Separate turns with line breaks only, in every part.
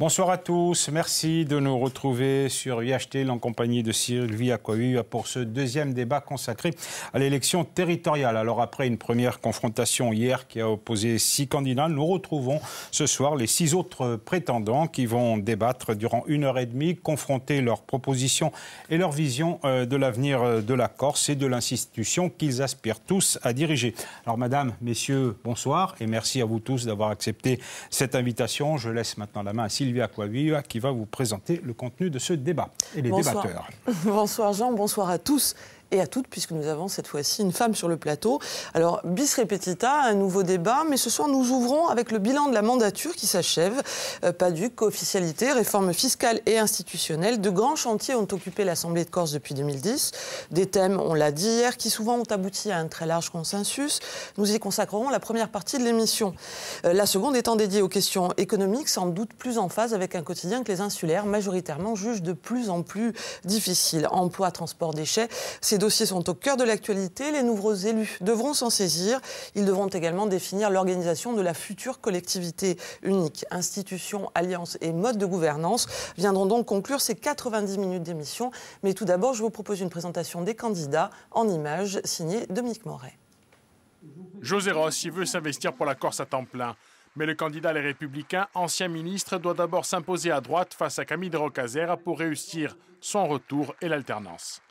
Bonsoir à tous. Merci de nous retrouver sur IHT en compagnie de Sylvie Aquahu pour ce deuxième débat consacré à l'élection territoriale. Alors après une première confrontation hier qui a opposé six candidats, nous retrouvons ce soir les six autres prétendants qui vont débattre durant une heure et demie, confronter leurs propositions et leur vision euh, de l'avenir de la Corse et de l'institution qu'ils aspirent tous à diriger. Alors madame, messieurs, bonsoir et merci à vous tous d'avoir accepté cette invitation. Je laisse maintenant la main à Sylvie Sylvia qui va vous présenter le contenu de ce débat. Et les débatteurs.
Bonsoir Jean, bonsoir à tous et à toutes, puisque nous avons cette fois-ci une femme sur le plateau. Alors, bis repetita, un nouveau débat, mais ce soir nous ouvrons avec le bilan de la mandature qui s'achève. Euh, PADUC, officialité, réforme fiscale et institutionnelle. De grands chantiers ont occupé l'Assemblée de Corse depuis 2010. Des thèmes, on l'a dit hier, qui souvent ont abouti à un très large consensus. Nous y consacrerons la première partie de l'émission. Euh, la seconde étant dédiée aux questions économiques, sans doute plus en phase avec un quotidien que les insulaires, majoritairement, jugent de plus en plus difficile. Emploi, transport, déchets, c'est dossiers sont au cœur de l'actualité. Les nouveaux élus devront s'en saisir. Ils devront également définir l'organisation de la future collectivité unique. Institutions, alliances et modes de gouvernance viendront donc conclure ces 90 minutes d'émission. Mais tout d'abord, je vous propose une présentation des candidats en images signée Dominique Moret.
José Ross, il veut s'investir pour la Corse à temps plein. Mais le candidat Les Républicains, ancien ministre, doit d'abord s'imposer à droite face à Camille de Rocazera pour réussir son retour et l'alternance.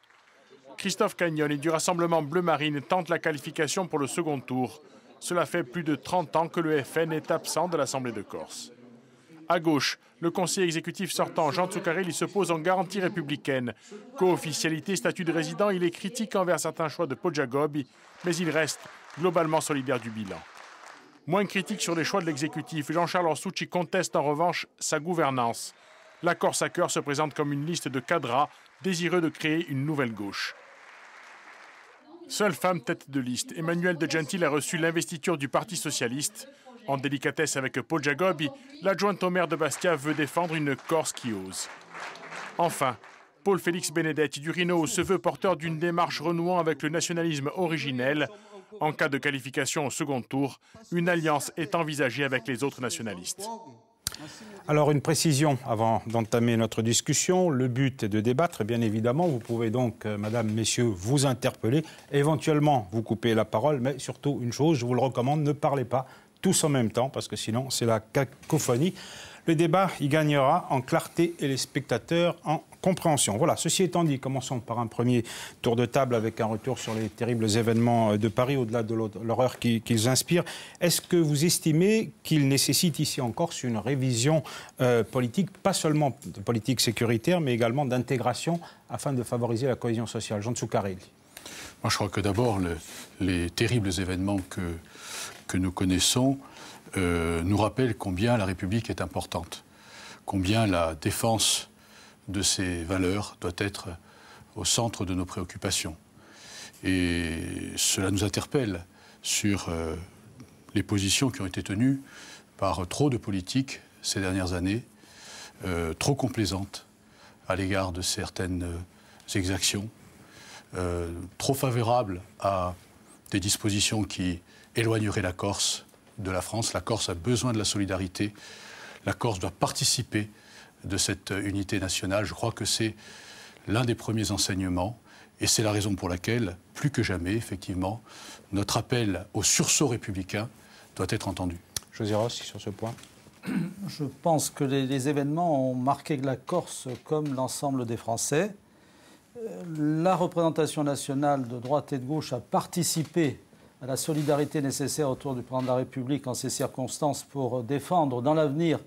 Christophe Cagnon et du Rassemblement Bleu Marine tente la qualification pour le second tour. Cela fait plus de 30 ans que le FN est absent de l'Assemblée de Corse. À gauche, le conseiller exécutif sortant, Jean Tsoukarelli, se pose en garantie républicaine. Co-officialité, statut de résident, il est critique envers certains choix de Pojagobi, mais il reste globalement solidaire du bilan. Moins critique sur les choix de l'exécutif, Jean-Charles Orsucci conteste en revanche sa gouvernance. La Corse à cœur se présente comme une liste de cadras désireux de créer une nouvelle gauche. Seule femme tête de liste, Emmanuel de Gentil a reçu l'investiture du Parti socialiste. En délicatesse avec Paul Jacobi, l'adjointe au maire de Bastia veut défendre une Corse qui ose. Enfin, Paul Félix Benedetti du Rhino se veut porteur d'une démarche renouant avec le nationalisme originel. En cas de qualification au second tour, une alliance est envisagée avec les autres nationalistes.
Alors une précision avant d'entamer notre discussion. Le but est de débattre, bien évidemment. Vous pouvez donc, euh, Madame, Messieurs, vous interpeller, éventuellement vous couper la parole, mais surtout une chose, je vous le recommande, ne parlez pas tous en même temps, parce que sinon c'est la cacophonie. Le débat y gagnera en clarté et les spectateurs en compréhension. Voilà, ceci étant dit, commençons par un premier tour de table avec un retour sur les terribles événements de Paris, au-delà de l'horreur qu'ils inspirent. Est-ce que vous estimez qu'il nécessite ici encore une révision euh, politique, pas seulement de politique sécuritaire, mais également d'intégration afin de favoriser la cohésion sociale? Jean Tsoukarelli.
Moi, je crois que d'abord, les terribles événements que, que nous connaissons euh, nous rappellent combien la République est importante, combien la défense de ces valeurs doit être au centre de nos préoccupations. Et cela nous interpelle sur euh, les positions qui ont été tenues par trop de politiques ces dernières années, euh, trop complaisantes à l'égard de certaines exactions, trop favorables à des dispositions qui éloigneraient la Corse de la France. La Corse a besoin de la solidarité. La Corse doit participer de cette unité nationale. Je crois que c'est l'un des premiers enseignements et c'est la raison pour laquelle, plus que jamais, effectivement, notre appel au sursaut républicain doit être entendu.
José Rossi, sur ce point
Je pense que les, événements ont marqué la Corse comme l'ensemble des Français. Euh, la représentation nationale de droite et de gauche a participé à la solidarité nécessaire autour du président de la République en ces circonstances pour défendre dans l'avenir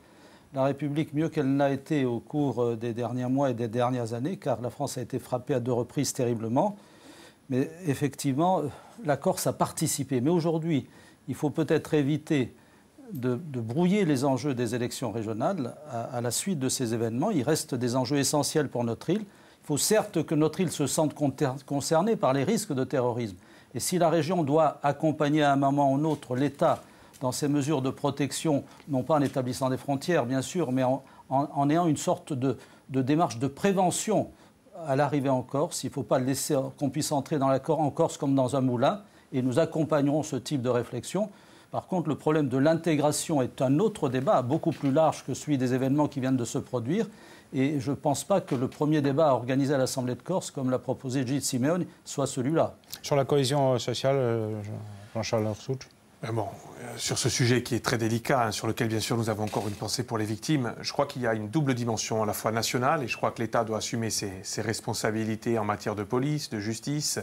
la République mieux qu'elle n'a été au cours euh, des derniers mois et des dernières années, car la France a été frappée à deux reprises terriblement. Mais effectivement, euh, la Corse a participé. Mais aujourd'hui, il faut peut-être éviter de, brouiller les enjeux des élections régionales à, la suite de ces événements. Il reste des enjeux essentiels pour notre île. Il faut certes que notre île se sente concernée par les risques de terrorisme. Et si la région doit accompagner à un moment ou un autre l'État dans ces mesures de protection, non pas en établissant des frontières, bien sûr, mais en, ayant une sorte de, démarche de prévention à l'arrivée en Corse. Il ne faut pas laisser qu'on puisse entrer dans l'accord en Corse comme dans un moulin, et nous accompagnerons ce type de réflexion. Par contre, le problème de l'intégration est un autre débat, beaucoup plus large que celui des événements qui viennent de se produire. Et je ne pense pas que le premier débat organisé à l'Assemblée de Corse, comme l'a proposé Gilles Simeone, soit celui-là.
Sur la cohésion sociale, euh, Jean-Charles Arsouch
Bon, sur ce sujet qui est très délicat, hein, sur lequel bien sûr nous avons encore une pensée pour les victimes, je crois qu'il y a une double dimension à la fois nationale et je crois que l'État doit assumer ses, responsabilités en matière de police, de justice,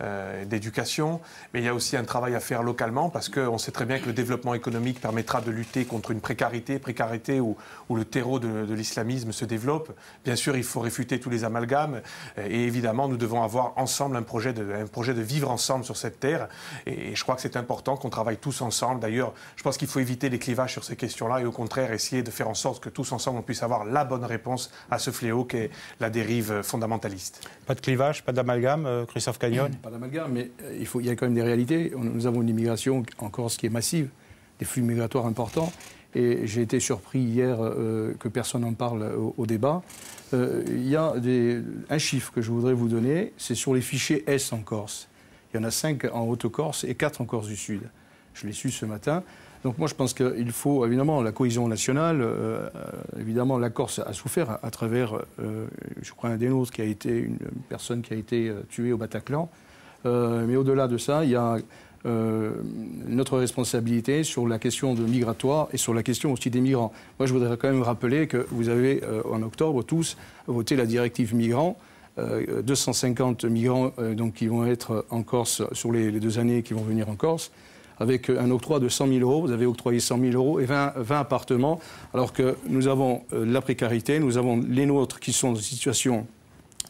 euh, d'éducation, mais il y a aussi un travail à faire localement parce qu'on sait très bien que le développement économique permettra de lutter contre une précarité, précarité où, le terreau de, l'islamisme se développe. Bien sûr, il faut réfuter tous les amalgames et évidemment nous devons avoir ensemble un projet de vivre ensemble sur cette terre et je crois que c'est important qu'on travaille tous ensemble. D'ailleurs, je pense qu'il faut éviter les clivages sur ces questions-là et au contraire essayer de faire en sorte que tous ensemble on puisse avoir la bonne réponse à ce fléau qu'est la dérive fondamentaliste.
Pas de clivage, pas d'amalgame, euh, Christophe Cagnon
Pas d'amalgame, mais euh, il, faut, il y a quand même des réalités. Nous avons une immigration en Corse qui est massive, des flux migratoires importants. Et j'ai été surpris hier euh, que personne n'en parle au, débat. il y a des, un chiffre que je voudrais vous donner, c'est sur les fichiers S en Corse. Il y en a 5 en Haute-Corse et 4 en Corse du Sud. Je l'ai su ce matin. Donc moi, je pense qu'il faut évidemment la cohésion nationale. Euh, évidemment, la Corse a souffert à, travers, euh, je crois, un des nôtres qui a été une personne qui a été euh, tuée au Bataclan. mais au-delà de ça, il y a notre responsabilité sur la question de migratoire et sur la question aussi des migrants. Moi, je voudrais quand même rappeler que vous avez en octobre tous voté la directive migrants. 250 migrants donc, qui vont être en Corse sur les deux années qui vont venir en Corse avec un octroi de 100 000 euros. Vous avez octroyé 100 000 euros et 20, 20 appartements, alors que nous avons euh, la précarité, nous avons les nôtres qui sont dans une situation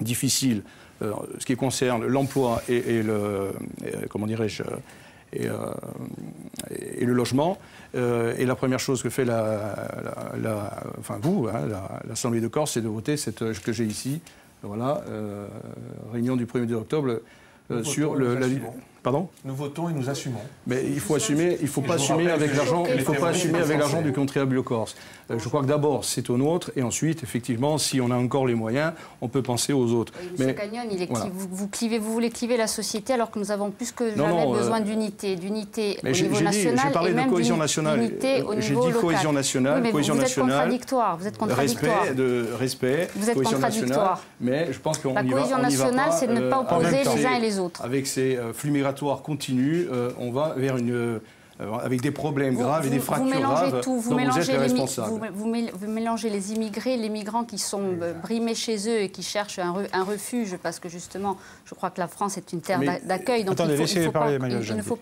difficile, euh, ce qui concerne l'emploi et, le, comment dirais-je, et, euh, et, le logement. et la première chose que fait la, enfin vous, hein, l'Assemblée de Corse, c'est de voter cette que j'ai ici. Voilà, réunion du 1er octobre sur le, la,
Pardon Nous votons et nous assumons.
Mais il faut assumer, il faut pas assumer avec l'argent, il faut pas assumer avec l'argent du contribuable corse. Euh, je crois que d'abord c'est au nôtre et ensuite effectivement si on a encore les moyens, on peut penser aux autres.
Monsieur Cagnon, vous, clivez, vous voulez cliver la société alors que nous avons plus que jamais besoin euh, d'unité, d'unité au niveau national
dit, parlé
et même
de cohésion nationale.
J'ai dit
cohésion nationale,
oui,
cohésion
vous,
vous êtes
contradictoire. Vous êtes contradictoire.
Respect, de respect.
Vous êtes contradictoire.
Mais je pense qu'on
La cohésion nationale, c'est de ne pas euh, opposer les uns et les autres.
Avec ces flux migratoires continus euh, on va vers une euh, avec des problèmes graves et des fractures
vous
mélangez graves
tout, vous mélangez les, vous, mélangez les immigrés, les migrants qui sont euh, brimés chez eux et qui cherchent un, refuge parce que justement, je crois que la France est une terre d'accueil. Donc
attendez, il, faut, pas,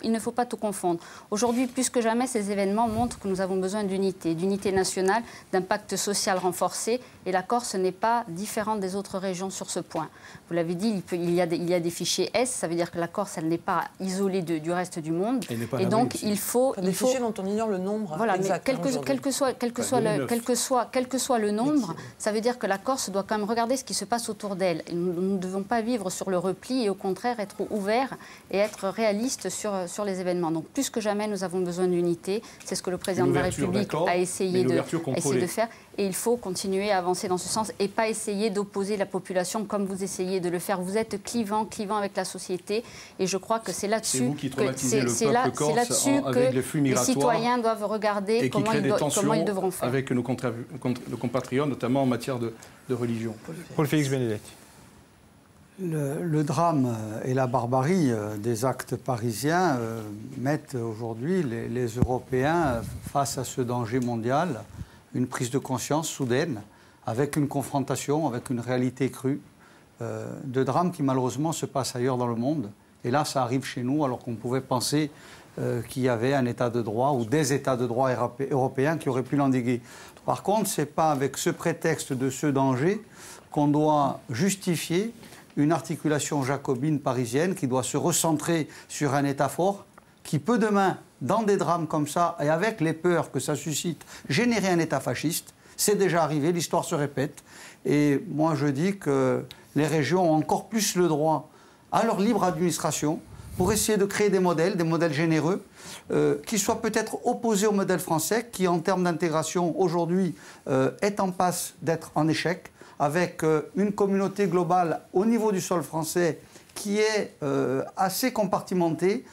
il, ne faut, pas tout confondre. Aujourd'hui, plus que jamais, ces événements montrent que nous avons besoin d'unité, d'unité nationale, d'un pacte social renforcé. Et la Corse n'est pas différente des autres régions sur ce point. Vous l'avez dit, il, y a des, il, y a des, fichiers S, ça veut dire que la Corse, elle n'est pas isolée du reste du monde.
Et donc, il faut... Des fichiers dont on ignore le nombre
Voilà, mais quel que, quel que, soit, quel que, soit le, quel que, soit, quel que soit le nombre, ça veut dire que la Corse doit quand même regarder ce qui se passe autour d'elle. Nous ne devons pas vivre sur le repli et au contraire être ouverts et être réalistes sur, sur les événements. Donc, plus que jamais, nous avons besoin d'unité. C'est ce que le président de la République a essayé de, essayé de faire. Et il faut continuer à avancer dans ce sens et pas essayer d'opposer la population comme vous essayez de le faire. Vous êtes clivant, clivant avec la société. Et je crois que c'est là-dessus que, c'est, là, là-dessus que les, citoyens doivent regarder comment ils, comment ils, devront faire.
Avec nos, compatriotes, notamment en matière de, religion.
Paul Félix Benedetti.
Le, drame et la barbarie euh, des actes parisiens euh, mettent aujourd'hui les, les Européens face à ce danger mondial une prise de conscience soudaine, avec une confrontation, avec une réalité crue, euh, de drames qui malheureusement se passent ailleurs dans le monde. Et là, ça arrive chez nous alors qu'on pouvait penser euh, qu'il y avait un État de droit ou des États de droit européens qui auraient pu l'endiguer. Par contre, ce n'est pas avec ce prétexte de ce danger qu'on doit justifier une articulation jacobine parisienne qui doit se recentrer sur un État fort qui peut demain dans des drames comme ça, et avec les peurs que ça suscite, générer un État fasciste. C'est déjà arrivé, l'histoire se répète. Et moi, je dis que les régions ont encore plus le droit à leur libre administration pour essayer de créer des modèles, des modèles généreux, euh, qui soient peut-être opposés au modèle français, qui en termes d'intégration aujourd'hui euh, est en passe d'être en échec, avec euh, une communauté globale au niveau du sol français qui est assez compartimentée,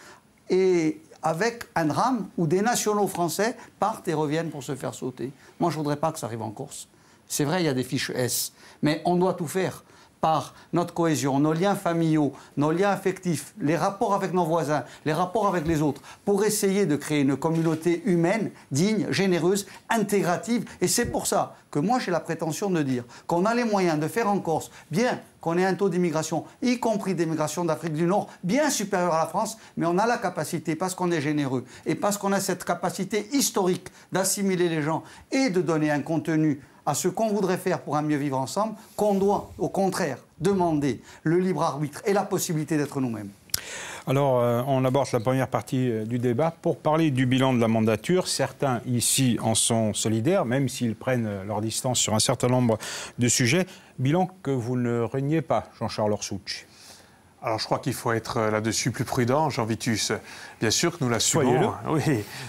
et avec un drame où des nationaux français partent et reviennent pour se faire sauter. Moi, je ne voudrais pas que ça arrive en Corse. C'est vrai, il y a des fiches S, mais on doit tout faire par notre cohésion, nos liens familiaux, nos liens affectifs, les rapports avec nos voisins, les rapports avec les autres, pour essayer de créer une communauté humaine, digne, généreuse, intégrative. Et c'est pour ça que moi j'ai la prétention de dire qu'on a les moyens de faire en Corse, bien qu'on ait un taux d'immigration, y compris d'immigration d'Afrique du Nord, bien supérieur à la France, mais on a la capacité, parce qu'on est généreux, et parce qu'on a cette capacité historique d'assimiler les gens et de donner un contenu à ce qu'on voudrait faire pour un mieux vivre ensemble, qu'on doit au contraire demander le libre arbitre et la possibilité d'être nous-mêmes.
Alors, euh, on aborde la première partie euh, du débat pour parler du bilan de la mandature. Certains ici en sont solidaires, même s'ils prennent euh, leur distance sur un certain nombre de sujets. Bilan que vous ne reniez pas, Jean-Charles Orsouch.
Alors je crois qu'il faut être là-dessus plus prudent, Jean Vitus. Bien sûr que nous l'assumons. Oui,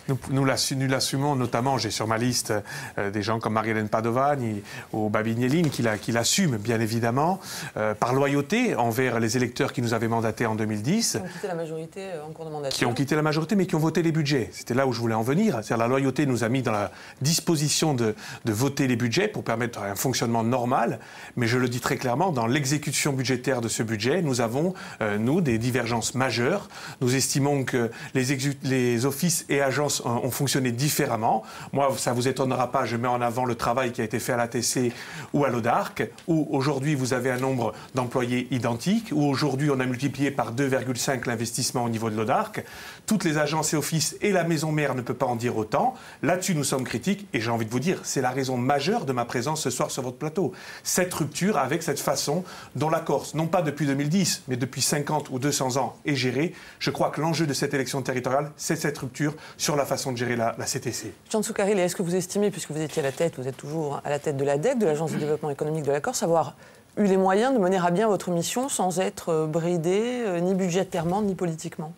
nous, nous l'assumons notamment, j'ai sur ma liste euh, des gens comme Marie-Hélène Padovani ou Babigneline qui l'assument, bien évidemment, euh, par loyauté envers les électeurs qui nous avaient mandatés en 2010.
Qui ont quitté la majorité euh, en cours de mandature.
Qui ont quitté la majorité, mais qui ont voté les budgets. C'était là où je voulais en venir. C'est-à-dire la loyauté nous a mis dans la disposition de, de voter les budgets pour permettre un fonctionnement normal. Mais je le dis très clairement, dans l'exécution budgétaire de ce budget, nous avons, nous, des divergences majeures. Nous estimons que les, offices et agences ont, fonctionné différemment. Moi, ça ne vous étonnera pas, je mets en avant le travail qui a été fait à l'ATC ou à l'ODARC, où aujourd'hui vous avez un nombre d'employés identique, où aujourd'hui on a multiplié par 2,5 l'investissement au niveau de l'ODARC. Toutes les agences et offices et la maison mère ne peuvent pas en dire autant. Là-dessus, nous sommes critiques et j'ai envie de vous dire, c'est la raison majeure de ma présence ce soir sur votre plateau. Cette rupture avec cette façon dont la Corse, non pas depuis 2010, mais depuis 50 ou 200 ans, est gérée. Je crois que l'enjeu de cette élection territoriale, c'est cette rupture sur la façon de gérer la, CTC.
Jean Soukaril, est-ce que vous estimez, puisque vous étiez à la tête, vous êtes toujours à la tête de l'ADEC, de l'Agence de développement économique de la Corse, avoir eu les moyens de mener à bien votre mission sans être euh, bridé, euh, ni budgétairement, ni politiquement?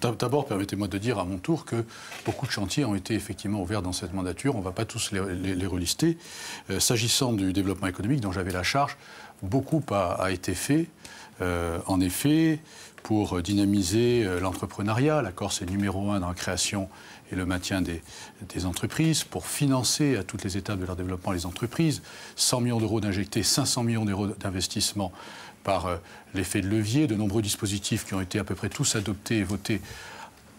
D'abord, permettez-moi de dire à mon tour que beaucoup de chantiers ont été effectivement ouverts dans cette mandature. On ne va pas tous les, relister. Euh, s'agissant du développement économique dont j'avais la charge, beaucoup a, été fait. en effet, pour dynamiser euh, l'entrepreneuriat. La Corse est numéro un dans la création et le maintien des, entreprises, pour financer à toutes les étapes de leur développement les entreprises. 100 millions d'euros d'injectés, 500 millions d'euros d'investissement par euh, l'effet de levier, de nombreux dispositifs qui ont été à peu près tous adoptés et votés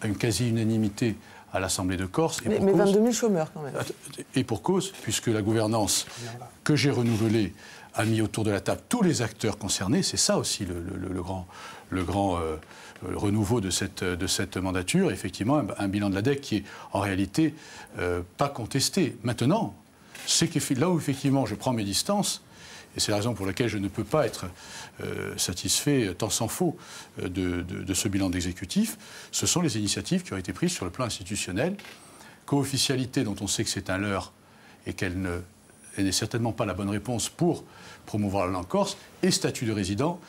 à une quasi-unanimité à l'Assemblée de Corse.
Et mais, 22 000 chômeurs quand même.
Et pour cause, puisque la gouvernance que j'ai renouvelée a mis autour de la table tous les acteurs concernés, c'est ça aussi le grand, le grand euh, renouveau de cette, mandature, effectivement, un, bilan de la DEC qui est en réalité euh, pas contesté. Maintenant, c'est là où effectivement je prends mes distances, et c'est la raison pour laquelle je ne peux pas être euh, satisfait, tant s'en faut, de, ce bilan d'exécutif, ce sont les initiatives qui ont été prises sur le plan institutionnel. Co-officialité dont on sait que c'est un leurre et qu'elle n'est certainement pas la bonne réponse pour promouvoir la langue corse, et statut de résident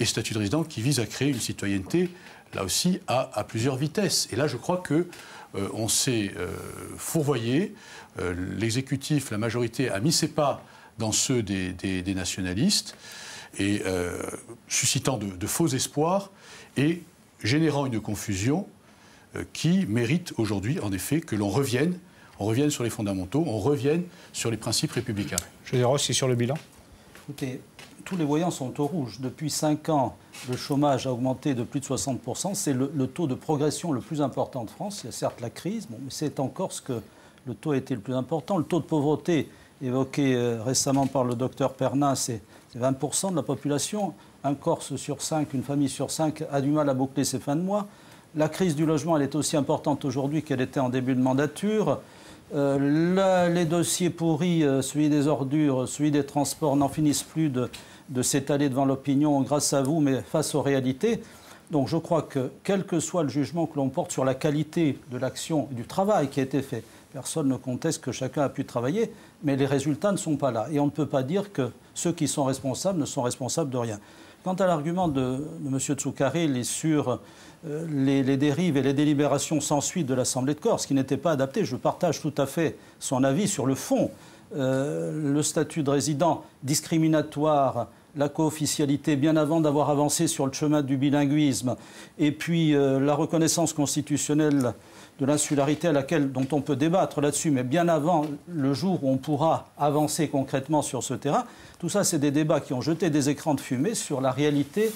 et statut de résident qui vise à créer une citoyenneté, là aussi, à, plusieurs vitesses. Et là, je crois que euh, on s'est euh, fourvoyé. Euh, l'exécutif, la majorité, a mis ses pas dans ceux des, nationalistes et suscitant de, faux espoirs et générant une confusion qui mérite aujourd'hui, en effet, que l'on revienne, on revienne sur les fondamentaux, on revienne sur les principes républicains.
Je dirais aussi sur le bilan?
Écoutez, tous les voyants sont au rouge. Depuis 5 ans, le chômage a augmenté de plus de 60%. C'est le, taux de progression le plus important de France. Il y a certes la crise, mais c'est encore ce que le taux a été le plus important. Le taux de pauvreté, évoqué euh, récemment par le docteur Pernin, c'est 20% de la population. Un Corse sur 5, une famille sur 5 a du mal à boucler ses fins de mois. La crise du logement, elle est aussi importante aujourd'hui qu'elle était en début de mandature. Euh, les dossiers pourris, euh, celui des ordures, celui des transports n'en finissent plus de, de s'étaler devant l'opinion grâce à vous, mais face aux réalités. Donc je crois que quel que soit le jugement que l'on porte sur la qualité de l'action et du travail qui a été fait, personne ne conteste que chacun a pu travailler, mais les résultats ne sont pas là. Et on ne peut pas dire que ceux qui sont responsables ne sont responsables de rien. Quant à l'argument de, de M. Tsoukaril sur euh, les, dérives et les délibérations sans suite de l'Assemblée de Corse, qui n'étaient pas adaptées, je partage tout à fait son avis sur le fond. Euh, le statut de résident discriminatoire la co-officialité bien avant d'avoir avancé sur le chemin du bilinguisme, et puis euh, la reconnaissance constitutionnelle de l'insularité à laquelle, dont on peut débattre là-dessus, mais bien avant le jour où on pourra avancer concrètement sur ce terrain, tout ça, c'est des débats qui ont jeté des écrans de fumée sur la réalité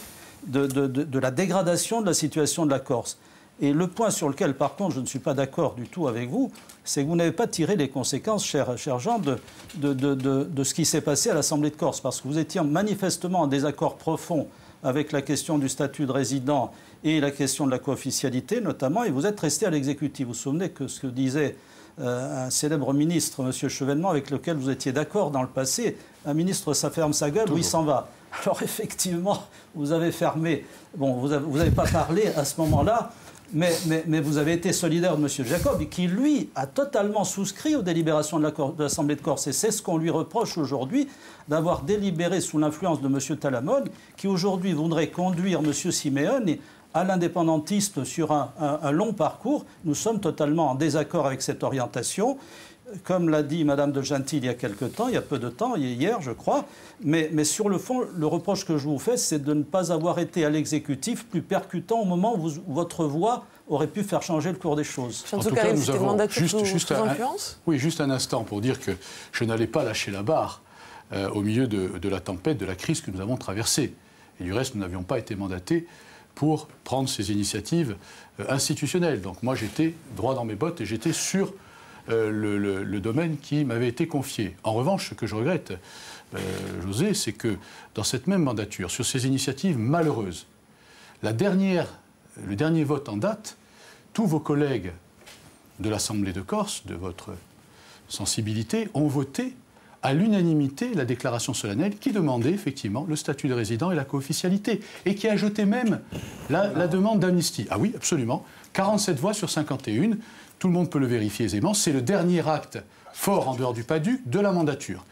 de, la dégradation de la situation de la Corse. Et le point sur lequel, par contre, je ne suis pas d'accord du tout avec vous, c'est que vous n'avez pas tiré les conséquences, cher, cher Jean, de, de, ce qui s'est passé à l'Assemblée de Corse, parce que vous étiez manifestement en désaccord profond avec la question du statut de résident et la question de la co-officialité, notamment, et vous êtes resté à l'exécutif. Vous vous souvenez que ce que disait euh, un célèbre ministre, M. Chevènement, avec lequel vous étiez d'accord dans le passé, un ministre, ça ferme sa gueule ou il s'en va. Alors effectivement, vous avez fermé, bon, vous n'avez pas parlé à ce moment-là, mais, vous avez été solidaire de M. Jacob, qui lui a totalement souscrit aux délibérations de l'Assemblée de, Corse. Et c'est ce qu'on lui reproche aujourd'hui, d'avoir délibéré sous l'influence de M. Talamone, qui aujourd'hui voudrait conduire M. Simeone à l'indépendantiste sur un, long parcours. Nous sommes totalement en désaccord avec cette orientation comme l'a dit Mme de Gentil il y a quelque temps, il y a peu de temps, hier je crois, mais, sur le fond, le reproche que je vous fais, c'est de ne pas avoir été à l'exécutif plus percutant au moment où, votre voix aurait pu faire changer le cours des choses.
En tout cas, nous avons
juste, juste un, oui, juste un instant pour dire que je n'allais pas lâcher la barre euh, au milieu de, la tempête, de la crise que nous avons traversée. Et du reste, nous n'avions pas été mandatés pour prendre ces initiatives euh, institutionnelles. Donc moi, j'étais droit dans mes bottes et j'étais sur euh, le, domaine qui m'avait été confié. En revanche, ce que je regrette, euh, José, c'est que dans cette même mandature, sur ces initiatives malheureuses, le dernier vote en date, tous vos collègues de l'Assemblée de Corse, de votre sensibilité, ont voté à l'unanimité la déclaration solennelle qui demandait effectivement le statut de résident et la co-officialité, et qui ajoutait même la demande d'amnistie. Ah oui, absolument. 47 voix sur 51 tout le monde peut le vérifier aisément, c'est le dernier acte fort en dehors du PADUC de la mandature.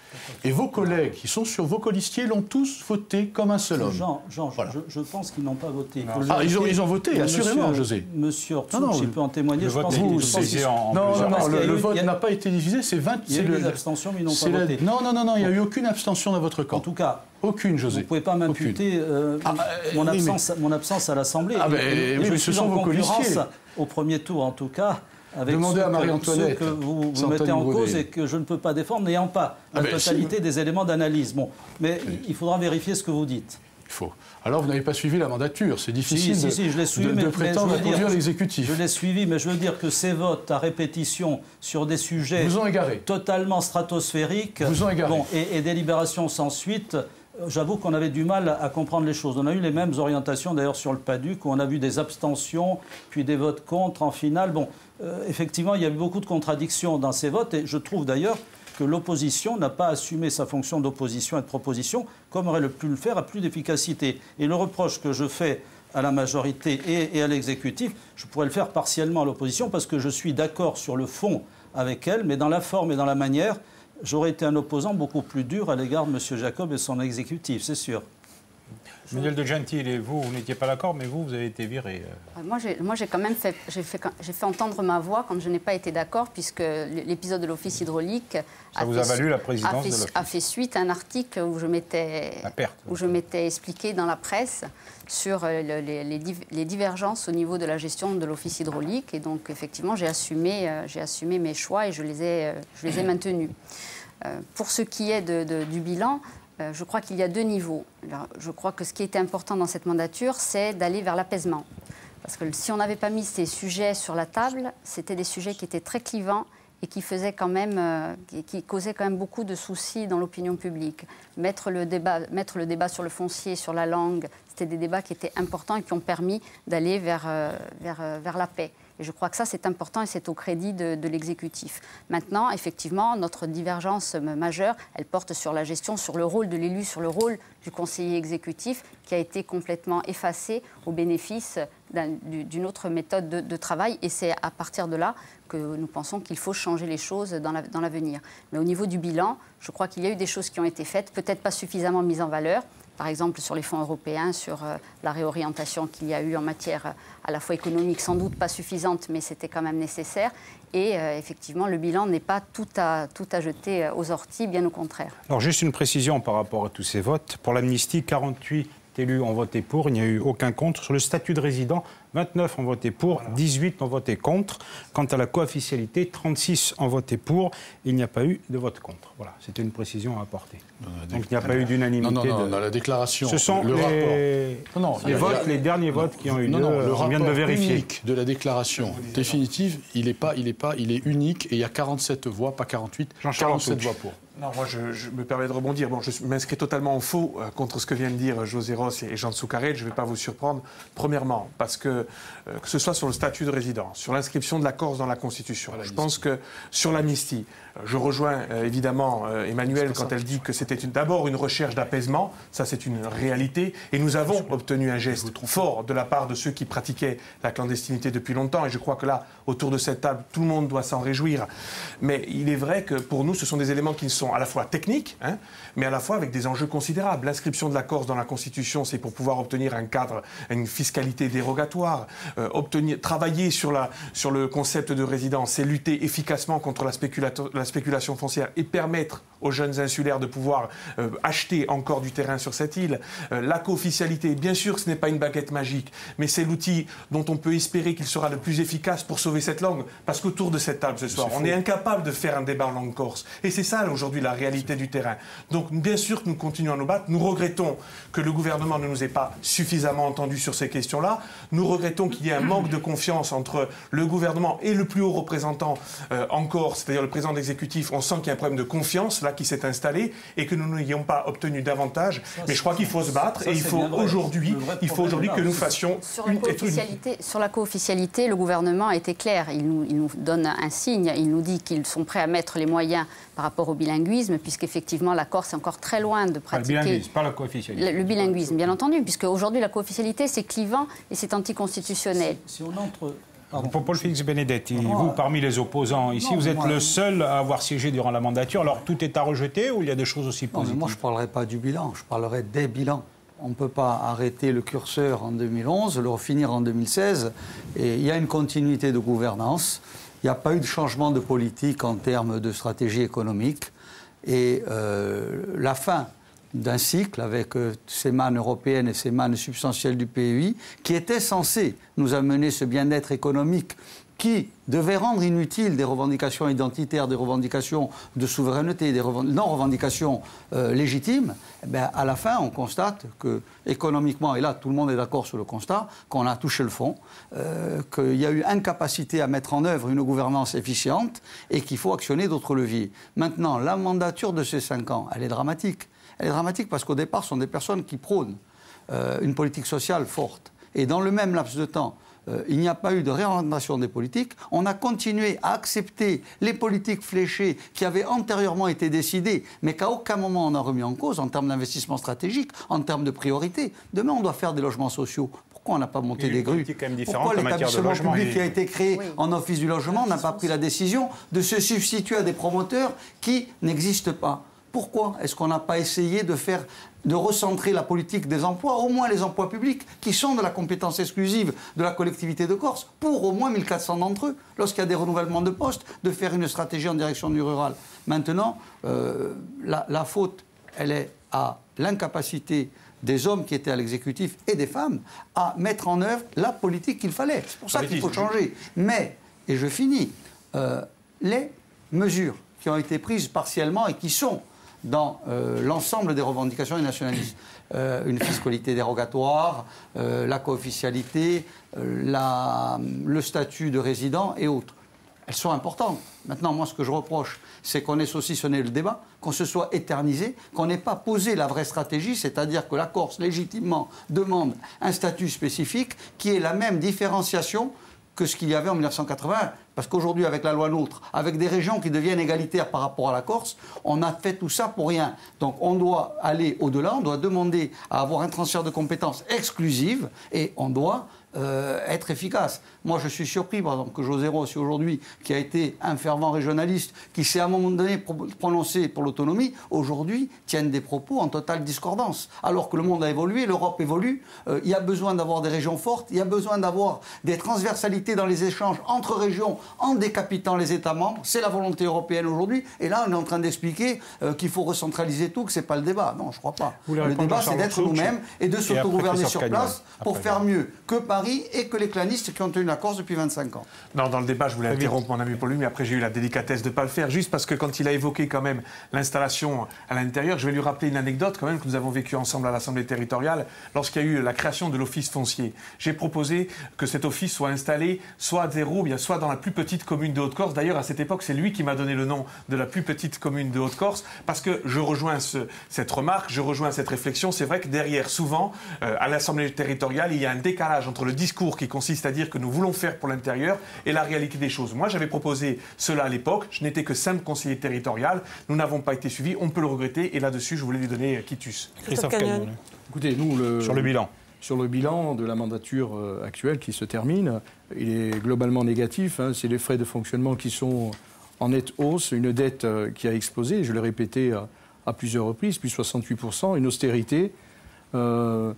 Et vos collègues qui sont sur vos colistiers l'ont tous voté comme un seul homme.
Jean, Jean je, pense qu'ils n'ont pas voté.
Ah, ils, ont, ils ont voté, assurément, José.
Monsieur Ortouch, peut en témoigner.
je pense en non, non, non, le, vote n'a pas été divisé, c'est 20...
Il y a eu des abstentions, mais ils n'ont pas voté.
Non, non, non, non, il n'y a eu aucune abstention dans votre camp.
En tout cas,
aucune, José.
Vous ne pouvez pas m'imputer euh, ah, mon, absence, mon absence à l'Assemblée.
Ah, mais, oui, mais ce sont vos colistiers.
Au premier tour, en tout cas, avec
Demandez à Marie-Antoinette.
que vous, mettez en cause et que je ne peux pas défendre, n'ayant pas ah la totalité des éléments d'analyse. Bon, mais il faudra vérifier ce que vous dites.
Il faut. Alors, vous n'avez pas suivi la mandature. C'est difficile
si, si, je l'ai suivi,
de,
mais,
prétendre conduire l'exécutif.
Je l'ai suivi, mais je veux dire que ces votes à répétition sur des sujets
vous ont égaré.
totalement stratosphériques
vous ont égaré. Bon,
et, et délibérations sans suite, J'avoue qu'on avait du mal à comprendre les choses. On a eu les mêmes orientations d'ailleurs sur le PADUC, où on a vu des abstentions, puis des votes contre en finale. Bon, euh, effectivement, il y a eu beaucoup de contradictions dans ces votes, et je trouve d'ailleurs que l'opposition n'a pas assumé sa fonction d'opposition et de proposition comme aurait pu le faire à plus d'efficacité. Et le reproche que je fais à la majorité et à l'exécutif, je pourrais le faire partiellement à l'opposition parce que je suis d'accord sur le fond avec elle, mais dans la forme et dans la manière, j'aurais été un opposant beaucoup plus dur à l'égard de M. Jacob et son exécutif, c'est sûr.
Manuel de Gentil, et vous, vous n'étiez pas d'accord, mais vous, vous avez été viré.
Euh. Euh, moi, j'ai quand même fait, j'ai fait, fait, entendre ma voix quand je n'ai pas été d'accord, puisque l'épisode de l'Office hydraulique
Ça a, vous a valu la présidence
a fait, a fait suite à un article où je m'étais où je m'étais expliqué dans la presse sur euh, les, les, divergences au niveau de la gestion de l'Office hydraulique. Et donc, effectivement, j'ai assumé, j'ai assumé mes choix et je les ai, je les ai maintenus. Pour ce qui est du bilan, euh, je crois qu'il y a deux niveaux. je crois que ce qui était important dans cette mandature, c'est d'aller vers l'apaisement. Parce que si on n'avait pas mis ces sujets sur la table, c'était des sujets qui étaient très clivants et qui euh, causaient quand même beaucoup de soucis dans l'opinion publique. Mettre le, débat, sur le foncier, sur la langue, c'était des débats qui étaient importants et qui ont permis d'aller euh, vers la paix. Et je crois que ça, c'est important et c'est au crédit de, l'exécutif. Maintenant, effectivement, notre divergence majeure, elle porte sur la gestion, sur le rôle de l'élu, sur le rôle du conseiller exécutif, qui a été complètement effacé au bénéfice d'une autre méthode de, travail. Et c'est à partir de là que nous pensons qu'il faut changer les choses dans l'avenir. Mais au niveau du bilan, je crois qu'il y a eu des choses qui ont été faites, peut-être pas suffisamment mises en valeur. Par exemple sur les fonds européens, sur la réorientation qu'il y a eu en matière à la fois économique, sans doute pas suffisante, mais c'était quand même nécessaire. Et effectivement, le bilan n'est pas tout à, tout à jeter aux orties, bien au contraire.
Alors juste une précision par rapport à tous ces votes. Pour l'amnistie, 48 élus ont voté pour, il n'y a eu aucun contre. Sur le statut de résident, 29 ont voté pour, 18 ont voté contre. Quant à la co-officialité, 36 ont voté pour, il n'y a pas eu de vote contre. Voilà, c'était une précision à apporter. Donc il n'y a pas eu d'unanimité.
Non, non, non, dans la déclaration.
Ce sont le les... Non, les, votes, les derniers votes qui ont eu lieu. Non, le on vient de le vérifier.
unique de la déclaration définitive, il est pas, il est pas, il est unique et il y a 47 voix, pas 48. 47 voix pour.
Non, moi je, me permets de rebondir. Bon, je m'inscris totalement en faux euh, contre ce que viennent dire José Ross et Jean Soucaré. Je ne vais pas vous surprendre. Premièrement, parce que que ce soit sur le statut de résident, sur l'inscription de la Corse dans la Constitution, je pense que sur l'amnistie, je rejoins euh, évidemment euh, Emmanuel quand elle dit que c'était d'abord une recherche d'apaisement, ça c'est une réalité, et nous avons obtenu un geste fort de la part de ceux qui pratiquaient la clandestinité depuis longtemps, et je crois que là, autour de cette table, tout le monde doit s'en réjouir. Mais il est vrai que pour nous, ce sont des éléments qui sont à la fois techniques, hein, mais à la fois avec des enjeux considérables. L'inscription de la Corse dans la Constitution, c'est pour pouvoir obtenir un cadre, une fiscalité dérogatoire, euh, obtenir, travailler sur, la, sur le concept de résidence, c'est lutter efficacement contre la spéculation la spéculation foncière et permettre aux jeunes insulaires de pouvoir euh, acheter encore du terrain sur cette île. Euh, la co-officialité, bien sûr, ce n'est pas une baguette magique, mais c'est l'outil dont on peut espérer qu'il sera le plus efficace pour sauver cette langue. Parce qu'autour de cette table ce soir, on est incapable de faire un débat en langue corse. Et c'est ça aujourd'hui la réalité du terrain. Donc bien sûr que nous continuons à nous battre. Nous regrettons que le gouvernement ne nous ait pas suffisamment entendus sur ces questions-là. Nous regrettons qu'il y ait un manque de confiance entre le gouvernement et le plus haut représentant euh, en Corse, c'est-à-dire le président des on sent qu'il y a un problème de confiance là qui s'est installé et que nous n'ayons pas obtenu davantage. Mais je crois qu'il faut se battre et il faut aujourd'hui, il faut aujourd'hui que nous fassions
sur une. Sur la co-officialité, le gouvernement a été clair. Il nous, il nous donne un signe. Il nous dit qu'ils sont prêts à mettre les moyens par rapport au bilinguisme, puisqu'effectivement la Corse est encore très loin de pratiquer.
le bilinguisme, pas la co-officialité.
Le, bilinguisme, bien entendu, puisque aujourd'hui la co-officialité c'est clivant et c'est anticonstitutionnel.
si on entre
pour Paul Félix Benedetti, vous, parmi les opposants ici, vous êtes le seul à avoir siégé durant la mandature. Alors tout est à rejeter ou il y a des choses aussi positives
Moi, je ne parlerai pas du bilan, je parlerai des bilans. On ne peut pas arrêter le curseur en 2011, le refinir en 2016. Et il y a une continuité de gouvernance. Il n'y a pas eu de changement de politique en termes de stratégie économique. Et euh, la fin d'un cycle avec euh, ces mannes européennes et ces mannes substantielles du PEI, qui était censé nous amener ce bien-être économique qui devait rendre inutile des revendications identitaires, des revendications de souveraineté, des non-revendications euh, légitimes, eh bien, à la fin, on constate que, économiquement, et là, tout le monde est d'accord sur le constat, qu'on a touché le fond, euh, qu'il y a eu incapacité à mettre en œuvre une gouvernance efficiente et qu'il faut actionner d'autres leviers. Maintenant, la mandature de ces cinq ans, elle est dramatique. Elle est dramatique parce qu'au départ, ce sont des personnes qui prônent euh, une politique sociale forte. Et dans le même laps de temps, euh, il n'y a pas eu de réorientation des politiques. On a continué à accepter les politiques fléchées qui avaient antérieurement été décidées, mais qu'à aucun moment on a remis en cause en termes d'investissement stratégique, en termes de priorité. Demain, on doit faire des logements sociaux. Pourquoi on n'a pas monté des grues Pourquoi l'établissement public qui a été créé en office du logement n'a pas pris la décision de se substituer à des promoteurs qui n'existent pas? Pourquoi est-ce qu'on n'a pas essayé de faire de recentrer la politique des emplois, au moins les emplois publics, qui sont de la compétence exclusive de la collectivité de Corse, pour au moins 1400 d'entre eux, lorsqu'il y a des renouvellements de postes, de faire une stratégie en direction du rural. Maintenant, euh, la, faute, elle est à l'incapacité des hommes qui étaient à l'exécutif et des femmes à mettre en œuvre la politique qu'il fallait. C'est pour ça qu'il faut changer. Mais, et je finis, euh, les mesures qui ont été prises partiellement et qui sont dans euh, l'ensemble des revendications des nationalistes. Euh, une fiscalité dérogatoire, euh, la co-officialité, le statut de résident et autres. Elles sont importantes. Maintenant, moi, ce que je reproche, c'est qu'on ait saucissonné le débat, qu'on se soit éternisé, qu'on n'ait pas posé la vraie stratégie, c'est-à-dire que la Corse, légitimement, demande un statut spécifique qui est la même différenciation que ce qu'il y avait en 1980. Parce qu'aujourd'hui, avec la loi NOTRe, avec des régions qui deviennent égalitaires par rapport à la Corse, on a fait tout ça pour rien. Donc on doit aller au-delà, on doit demander à avoir un transfert de compétences exclusive et on doit euh, être efficace. Moi, je suis surpris, par exemple, que José Rossi, aujourd'hui, qui a été un fervent régionaliste, qui s'est à un moment donné prononcé pour l'autonomie, aujourd'hui, tienne des propos en totale discordance. Alors que le monde a évolué, l'Europe évolue, euh, il y a besoin d'avoir des régions fortes, il y a besoin d'avoir des transversalités dans les échanges entre régions, en décapitant les États membres. C'est la volonté européenne aujourd'hui. Et là, on est en train d'expliquer euh, qu'il faut recentraliser tout, que ce n'est pas le débat. Non, je ne crois pas. Le débat, c'est d'être nous-mêmes et de s'autogouverner sur place pour faire mieux que Paris et que les clanistes qui ont tenu la Corse depuis 25 ans.
Non, dans le débat, je voulais interrompre mon ami Paul, mais après j'ai eu la délicatesse de ne pas le faire, juste parce que quand il a évoqué quand même l'installation à l'intérieur, je vais lui rappeler une anecdote quand même que nous avons vécue ensemble à l'Assemblée territoriale lorsqu'il y a eu la création de l'office foncier. J'ai proposé que cet office soit installé soit à zéro, bien soit dans la plus petite commune de Haute-Corse. D'ailleurs, à cette époque, c'est lui qui m'a donné le nom de la plus petite commune de Haute-Corse, parce que je rejoins cette remarque, je rejoins cette réflexion. C'est vrai que derrière, souvent, euh, à l'Assemblée territoriale, il y a un décalage entre le discours qui consiste à dire que nous voulons faire pour l'intérieur et la réalité des choses. Moi, j'avais proposé cela à l'époque. Je n'étais que simple conseiller territorial. Nous n'avons pas été suivis. On peut le regretter. Et là-dessus, je voulais lui donner euh, quitus.
Christophe
Écoutez, nous, le, sur le bilan. Sur le bilan de la mandature euh, actuelle qui se termine, il est globalement négatif. Hein. C'est les frais de fonctionnement qui sont en nette hausse, une dette euh, qui a explosé, je l'ai répété à, plusieurs reprises, plus 68%, une austérité. Euh,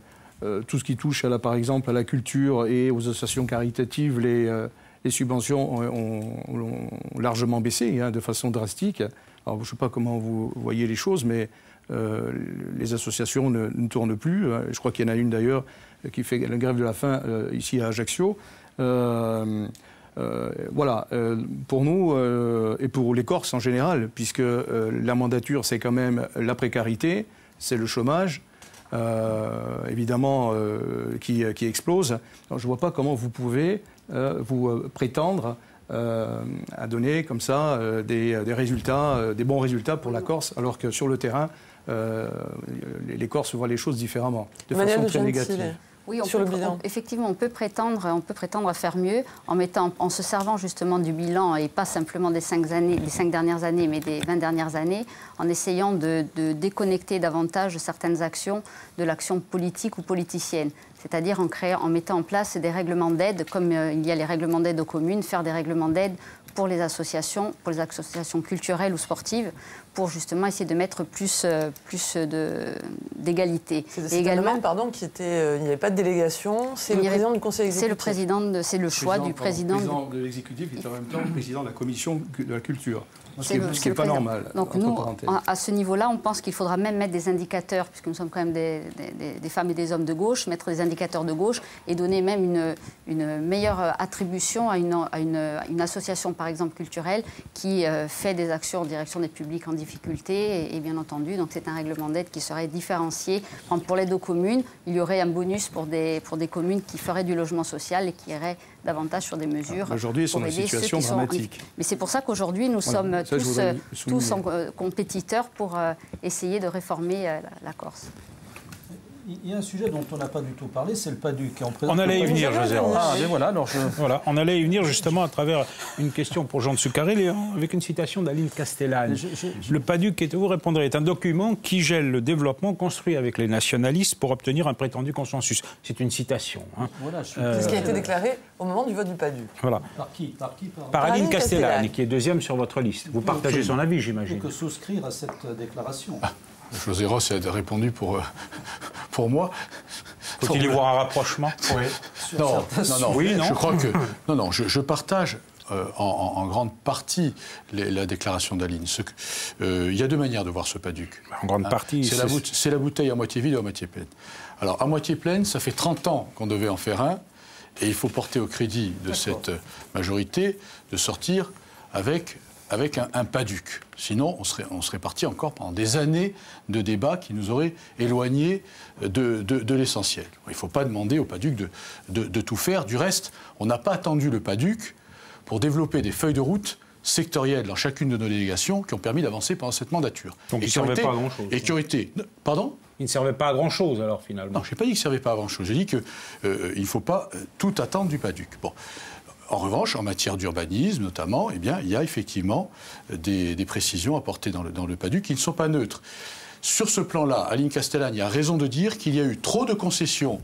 tout ce qui touche, à la, par exemple, à la culture et aux associations caritatives, les, euh, subventions ont, largement baissé hein, de façon drastique. Alors, je ne sais pas comment vous voyez les choses, mais euh, les associations ne, tournent plus. Je crois qu'il y en a une d'ailleurs qui fait la grève de la faim ici à Ajaccio. voilà, pour nous et pour les Corses en général, puisque la mandature, c'est quand même la précarité, c'est le chômage, euh, évidemment, euh, qui, qui, explose. je ne vois pas comment vous pouvez euh, vous prétendre à donner comme ça des, résultats, des bons résultats pour la Corse, alors que sur le terrain, les, Corses voient les choses différemment, de façon très négative.
Oui, on peut, effectivement, on peut, prétendre, on peut prétendre à faire mieux en, mettant, en se servant justement du bilan et pas simplement des cinq, années, des cinq dernières années, mais des 20 dernières années, en essayant de, déconnecter davantage certaines actions de l'action politique ou politicienne. C'est-à-dire en, créant, en mettant en place des règlements d'aide, comme euh, il y a les règlements d'aide aux communes, faire des règlements d'aide pour les associations, pour les associations culturelles ou sportives, pour justement essayer de mettre plus, euh, plus d'égalité.
C'est également, pardon, qui était, euh, il n'y avait pas de délégation, c'est le président du conseil exécutif.
C'est le président, c'est le choix du président.
Président de l'exécutif qui est en même temps le président de la commission de la culture. Ce qui n'est pas normal.
Donc nous, à ce niveau-là, on pense qu'il faudra même mettre des indicateurs, puisque nous sommes quand même des, des, femmes et des hommes de gauche, mettre des indicateurs de gauche et donner même une, une meilleure attribution à une, à une, une, association, par exemple, culturelle, qui euh, fait des actions en direction des publics en difficulté. Et, bien entendu, donc c'est un règlement d'aide qui serait différencié. Pour l'aide aux communes, il y aurait un bonus pour des, pour des communes qui feraient du logement social et qui iraient davantage sur des mesures.
Aujourd'hui, ils sont dans une situation dramatique.
Mais c'est pour ça qu'aujourd'hui, nous sommes tous, euh, tous en, euh, compétiteurs pour euh, essayer de réformer la Corse.
Il y a un sujet dont on n'a pas du tout parlé, c'est le PADUC.
On, on allait y venir, José.
Ah, voilà, alors
voilà, on allait y venir justement à travers une question pour Jean de Sucaré, avec une citation d'Aline Castellane. Le PADUC, vous répondrez, est un document qui gèle le développement construit avec les nationalistes pour obtenir un prétendu consensus. C'est une citation.
Hein. c'est ce qui a été déclaré au moment du vote du PADUC.
Voilà.
Par qui Par, qui
par... Aline Castellane, qui est deuxième sur votre liste. Vous partagez son avis, j'imagine.
Que souscrire à cette déclaration. Ah.
José Ross a répondu pour, euh, pour moi.
Faut-il y voir un rapprochement
Oui. Non, non, non, oui, non. Je crois que. Non, non, je, partage. Euh, en, grande partie la déclaration d'Aline. Euh, il y a deux manières de voir ce PADUC.
En grande hein, partie.
C'est la, la, bouteille à moitié vide ou à moitié pleine. Alors, à moitié pleine, ça fait 30 ans qu'on devait en faire un, et il faut porter au crédit de cette majorité de sortir avec avec un, PADUC. Sinon, on serait, on serait parti encore pendant des années de débats qui nous auraient éloignés de, de, l'essentiel. Il ne faut pas demander au PADUC de, de, tout faire. Du reste, on n'a pas attendu le PADUC pour développer des feuilles de route sectorielles dans chacune de nos délégations qui ont permis d'avancer pendant cette mandature.
Donc il ne servait pas à grand-chose.
Et qui ont été... Pardon?
Il ne servait pas à grand-chose alors finalement.
Non, je n'ai pas dit qu'il ne servait pas à grand-chose. J'ai dit qu'il euh, ne faut pas euh, tout attendre du PADUC. Bon. En revanche, en matière d'urbanisme notamment, eh bien, il y a effectivement des, précisions apportées dans le, dans le PADU qui ne sont pas neutres. Sur ce plan-là, Aline Castellane, a raison de dire qu'il y a eu trop de concessions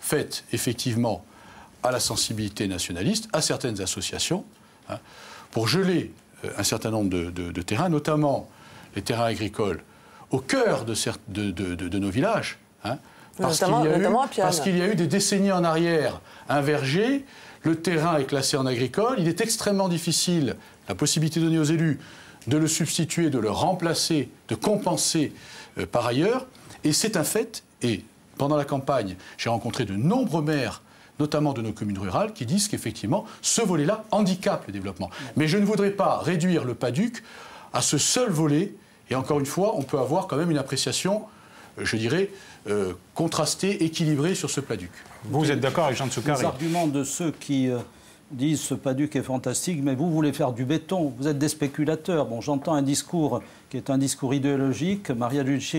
faites effectivement à la sensibilité nationaliste, à certaines associations, hein, pour geler euh, un certain nombre de, terrains, notamment les terrains agricoles, au cœur de, de nos villages. Hein, parce qu'il y, a eu des décennies en arrière un verger, le terrain est classé en agricole, il est extrêmement difficile, la possibilité donnée aux élus, de le substituer, de le remplacer, de compenser euh, par ailleurs. Et c'est un fait, et pendant la campagne, j'ai rencontré de nombreux maires notamment de nos communes rurales, qui disent qu'effectivement, ce volet-là handicape le développement. Mais je ne voudrais pas réduire le PADUC à ce seul volet. Et encore une fois, on peut avoir quand même une appréciation, euh, je dirais, euh, contrastée, équilibrée sur ce PADUC.
Vous êtes d'accord avec Jean Tsoukari
Les arguments de ceux qui euh, disent ce PADUC est fantastique, mais vous voulez faire du béton, vous êtes des spéculateurs. Bon, j'entends un discours qui est un discours idéologique. Maria Dulce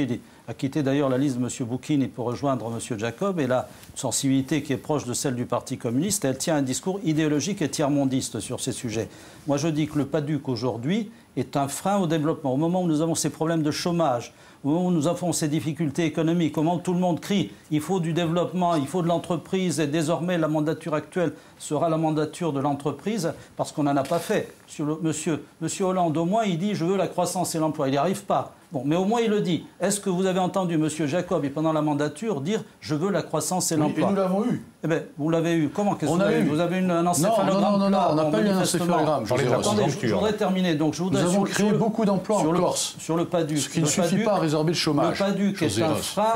a quitté d'ailleurs la liste de M. Bouquini pour rejoindre M. Jacob, et la sensibilité qui est proche de celle du Parti communiste, elle tient un discours idéologique et tiers-mondiste sur ces sujets. Moi, je dis que le PADUC aujourd'hui est un frein au développement. Au moment où nous avons ces problèmes de chômage, où nous avons ces difficultés économiques, où tout le monde crie il faut du développement, il faut de l'entreprise, et désormais la mandature actuelle sera la mandature de l'entreprise, parce qu'on n'en a pas fait. monsieur, monsieur Hollande, au moins, il dit je veux la croissance et l'emploi. Il n'y arrive pas. Bon, mais au moins il le dit. Est-ce que vous avez entendu M. Jacob, et pendant la mandature, dire je veux la croissance et l'emploi
Et nous l'avons eu.
Eh bien, vous l'avez eu. Comment?
On a eu.
Vous avez eu un encéphalogramme
Non, non, non, on n'a pas eu un encéphalogramme.
Attendez, je, voudrais terminer. Donc, je voudrais
nous avons créé beaucoup d'emplois en Corse.
Sur le PADUC.
Ce qui ne suffit pas à résorber le chômage.
Le PADUC est un frein.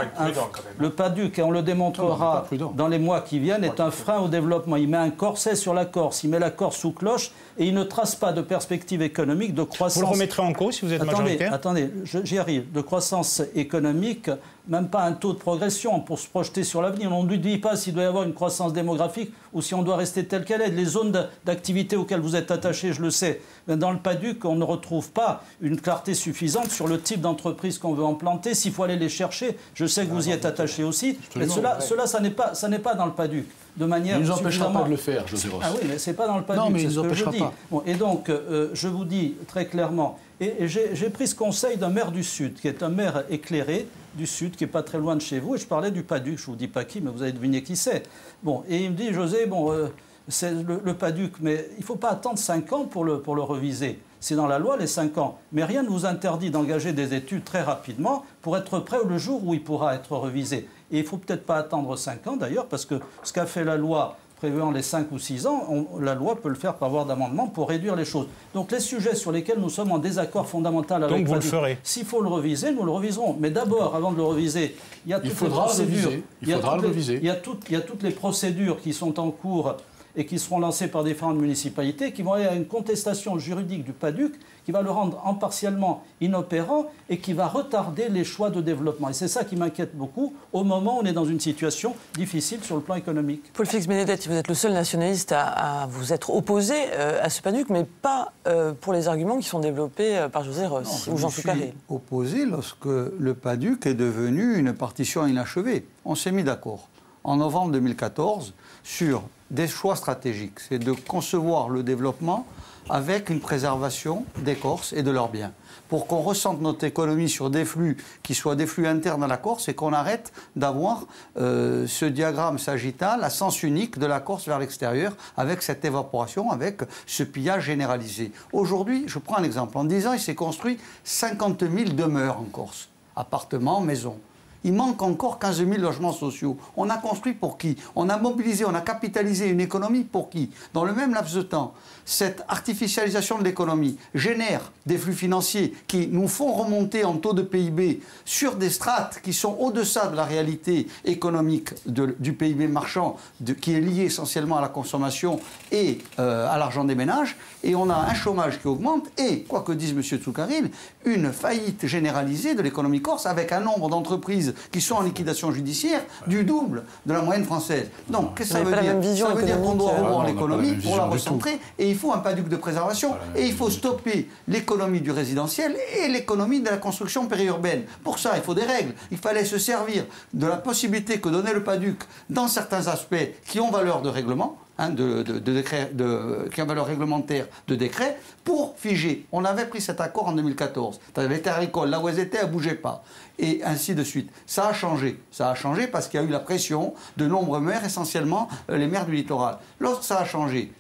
Le PADUC, et on le démontrera dans les mois qui viennent, est un frein au développement. Il met un corset sur la Corse. Il met la Corse sous cloche et il ne trace pas de perspective économique, de croissance. Vous
le remettrez en cause si vous êtes majoritaire
Attendez, j'y arrive. De croissance économique, même pas un taux de progression pour se projeter sur l'avenir. On ne lui dit pas s'il doit y avoir une croissance démographique ou si on doit rester tel qu'elle est. Les zones d'activité auxquelles vous êtes attachés, je le sais. Mais dans le PADUC, on ne retrouve pas une clarté suffisante sur le type d'entreprise qu'on veut implanter. S'il faut aller les chercher, je sais que vous y êtes attachés aussi. Mais cela, cela ça n'est pas, pas dans le PADUC de manière.
Il ne nous empêchera pas de le faire, José Ross.
Ah oui, mais ce n'est pas dans le PADUC.
Non, mais il nous empêchera
pas. Bon, et donc, euh, je vous dis très clairement, et, j'ai pris ce conseil d'un maire du Sud, qui est un maire éclairé du Sud, qui n'est pas très loin de chez vous, et je parlais du PADUC, je vous dis pas qui, mais vous avez deviné qui c'est. Bon, et il me dit, José, bon, euh, c'est le, PADUC, mais il faut pas attendre 5 ans pour le, pour le reviser. C'est dans la loi les 5 ans. Mais rien ne vous interdit d'engager des études très rapidement pour être prêt le jour où il pourra être revisé. Et il faut peut-être pas attendre 5 ans d'ailleurs, parce que ce qu'a fait la loi prévoyant les 5 ou 6 ans, la loi peut le faire par voie d'amendement pour réduire les choses. Donc les sujets sur lesquels nous sommes en désaccord fondamental avec
Donc vous le ferez
S'il faut le reviser, nous le reviserons. Mais d'abord, avant de le reviser, il y a toutes les procédures.
Il, faudra le reviser.
Il y, a il y a toutes les procédures qui sont en cours et qui seront lancées par différentes municipalités, qui vont aller à une contestation juridique du PADUC, qui va le rendre impartialement inopérant et qui va retarder les choix de développement. Et c'est ça qui m'inquiète beaucoup au moment où on est dans une situation difficile sur le plan économique.
Paul Fix Benedetti, vous êtes le seul nationaliste à, vous être opposé euh, à ce PADUC, mais pas euh, pour les arguments qui sont développés euh, par José Ross ou Jean
Foucault. Je suis opposé lorsque le PADUC est devenu une partition inachevée. On s'est mis d'accord en novembre 2014 sur des choix stratégiques. C'est de concevoir le développement avec une préservation des Corses et de leurs biens. Pour qu'on ressente notre économie sur des flux qui soient des flux internes à la Corse et qu'on arrête d'avoir euh, ce diagramme sagittal à sens unique de la Corse vers l'extérieur avec cette évaporation, avec ce pillage généralisé. Aujourd'hui, je prends un exemple. En 10 ans, il s'est construit 50 000 demeures en Corse, appartements, maisons. Il manque encore 15 000 logements sociaux. On a construit pour qui? On a mobilisé, on a capitalisé une économie pour qui? Dans le même laps de temps, cette artificialisation de l'économie génère des flux financiers qui nous font remonter en taux de PIB sur des strates qui sont au-deçà de la réalité économique du PIB marchand, qui est lié essentiellement à la consommation et euh, à l'argent des ménages. Et on a un chômage qui augmente et, quoi que dise M. Tsoukaril, une faillite généralisée de l'économie corse avec un nombre d'entreprises qui sont en liquidation judiciaire du double de la moyenne française. Donc, qu'est-ce que ça veut dire? Ça veut dire qu'on doit revoir l'économie pour la recentrer et il faut un paduc de préservation et il faut stopper l'économie du résidentiel et l'économie de la construction périurbaine. Pour ça, il faut des règles. Il fallait se servir de la possibilité que donnait le paduc dans certains aspects qui ont valeur de règlement hein, de, décret, de, qui a valeur réglementaire de décret, pour figer. On avait pris cet accord en 2014. Les terres agricoles, là où elles étaient, elles ne bougeaient pas. Et ainsi de suite. Ça a changé. Ça a changé parce qu'il y a eu la pression de nombreux maires, essentiellement euh, les maires du littoral. Lorsque ça a changé,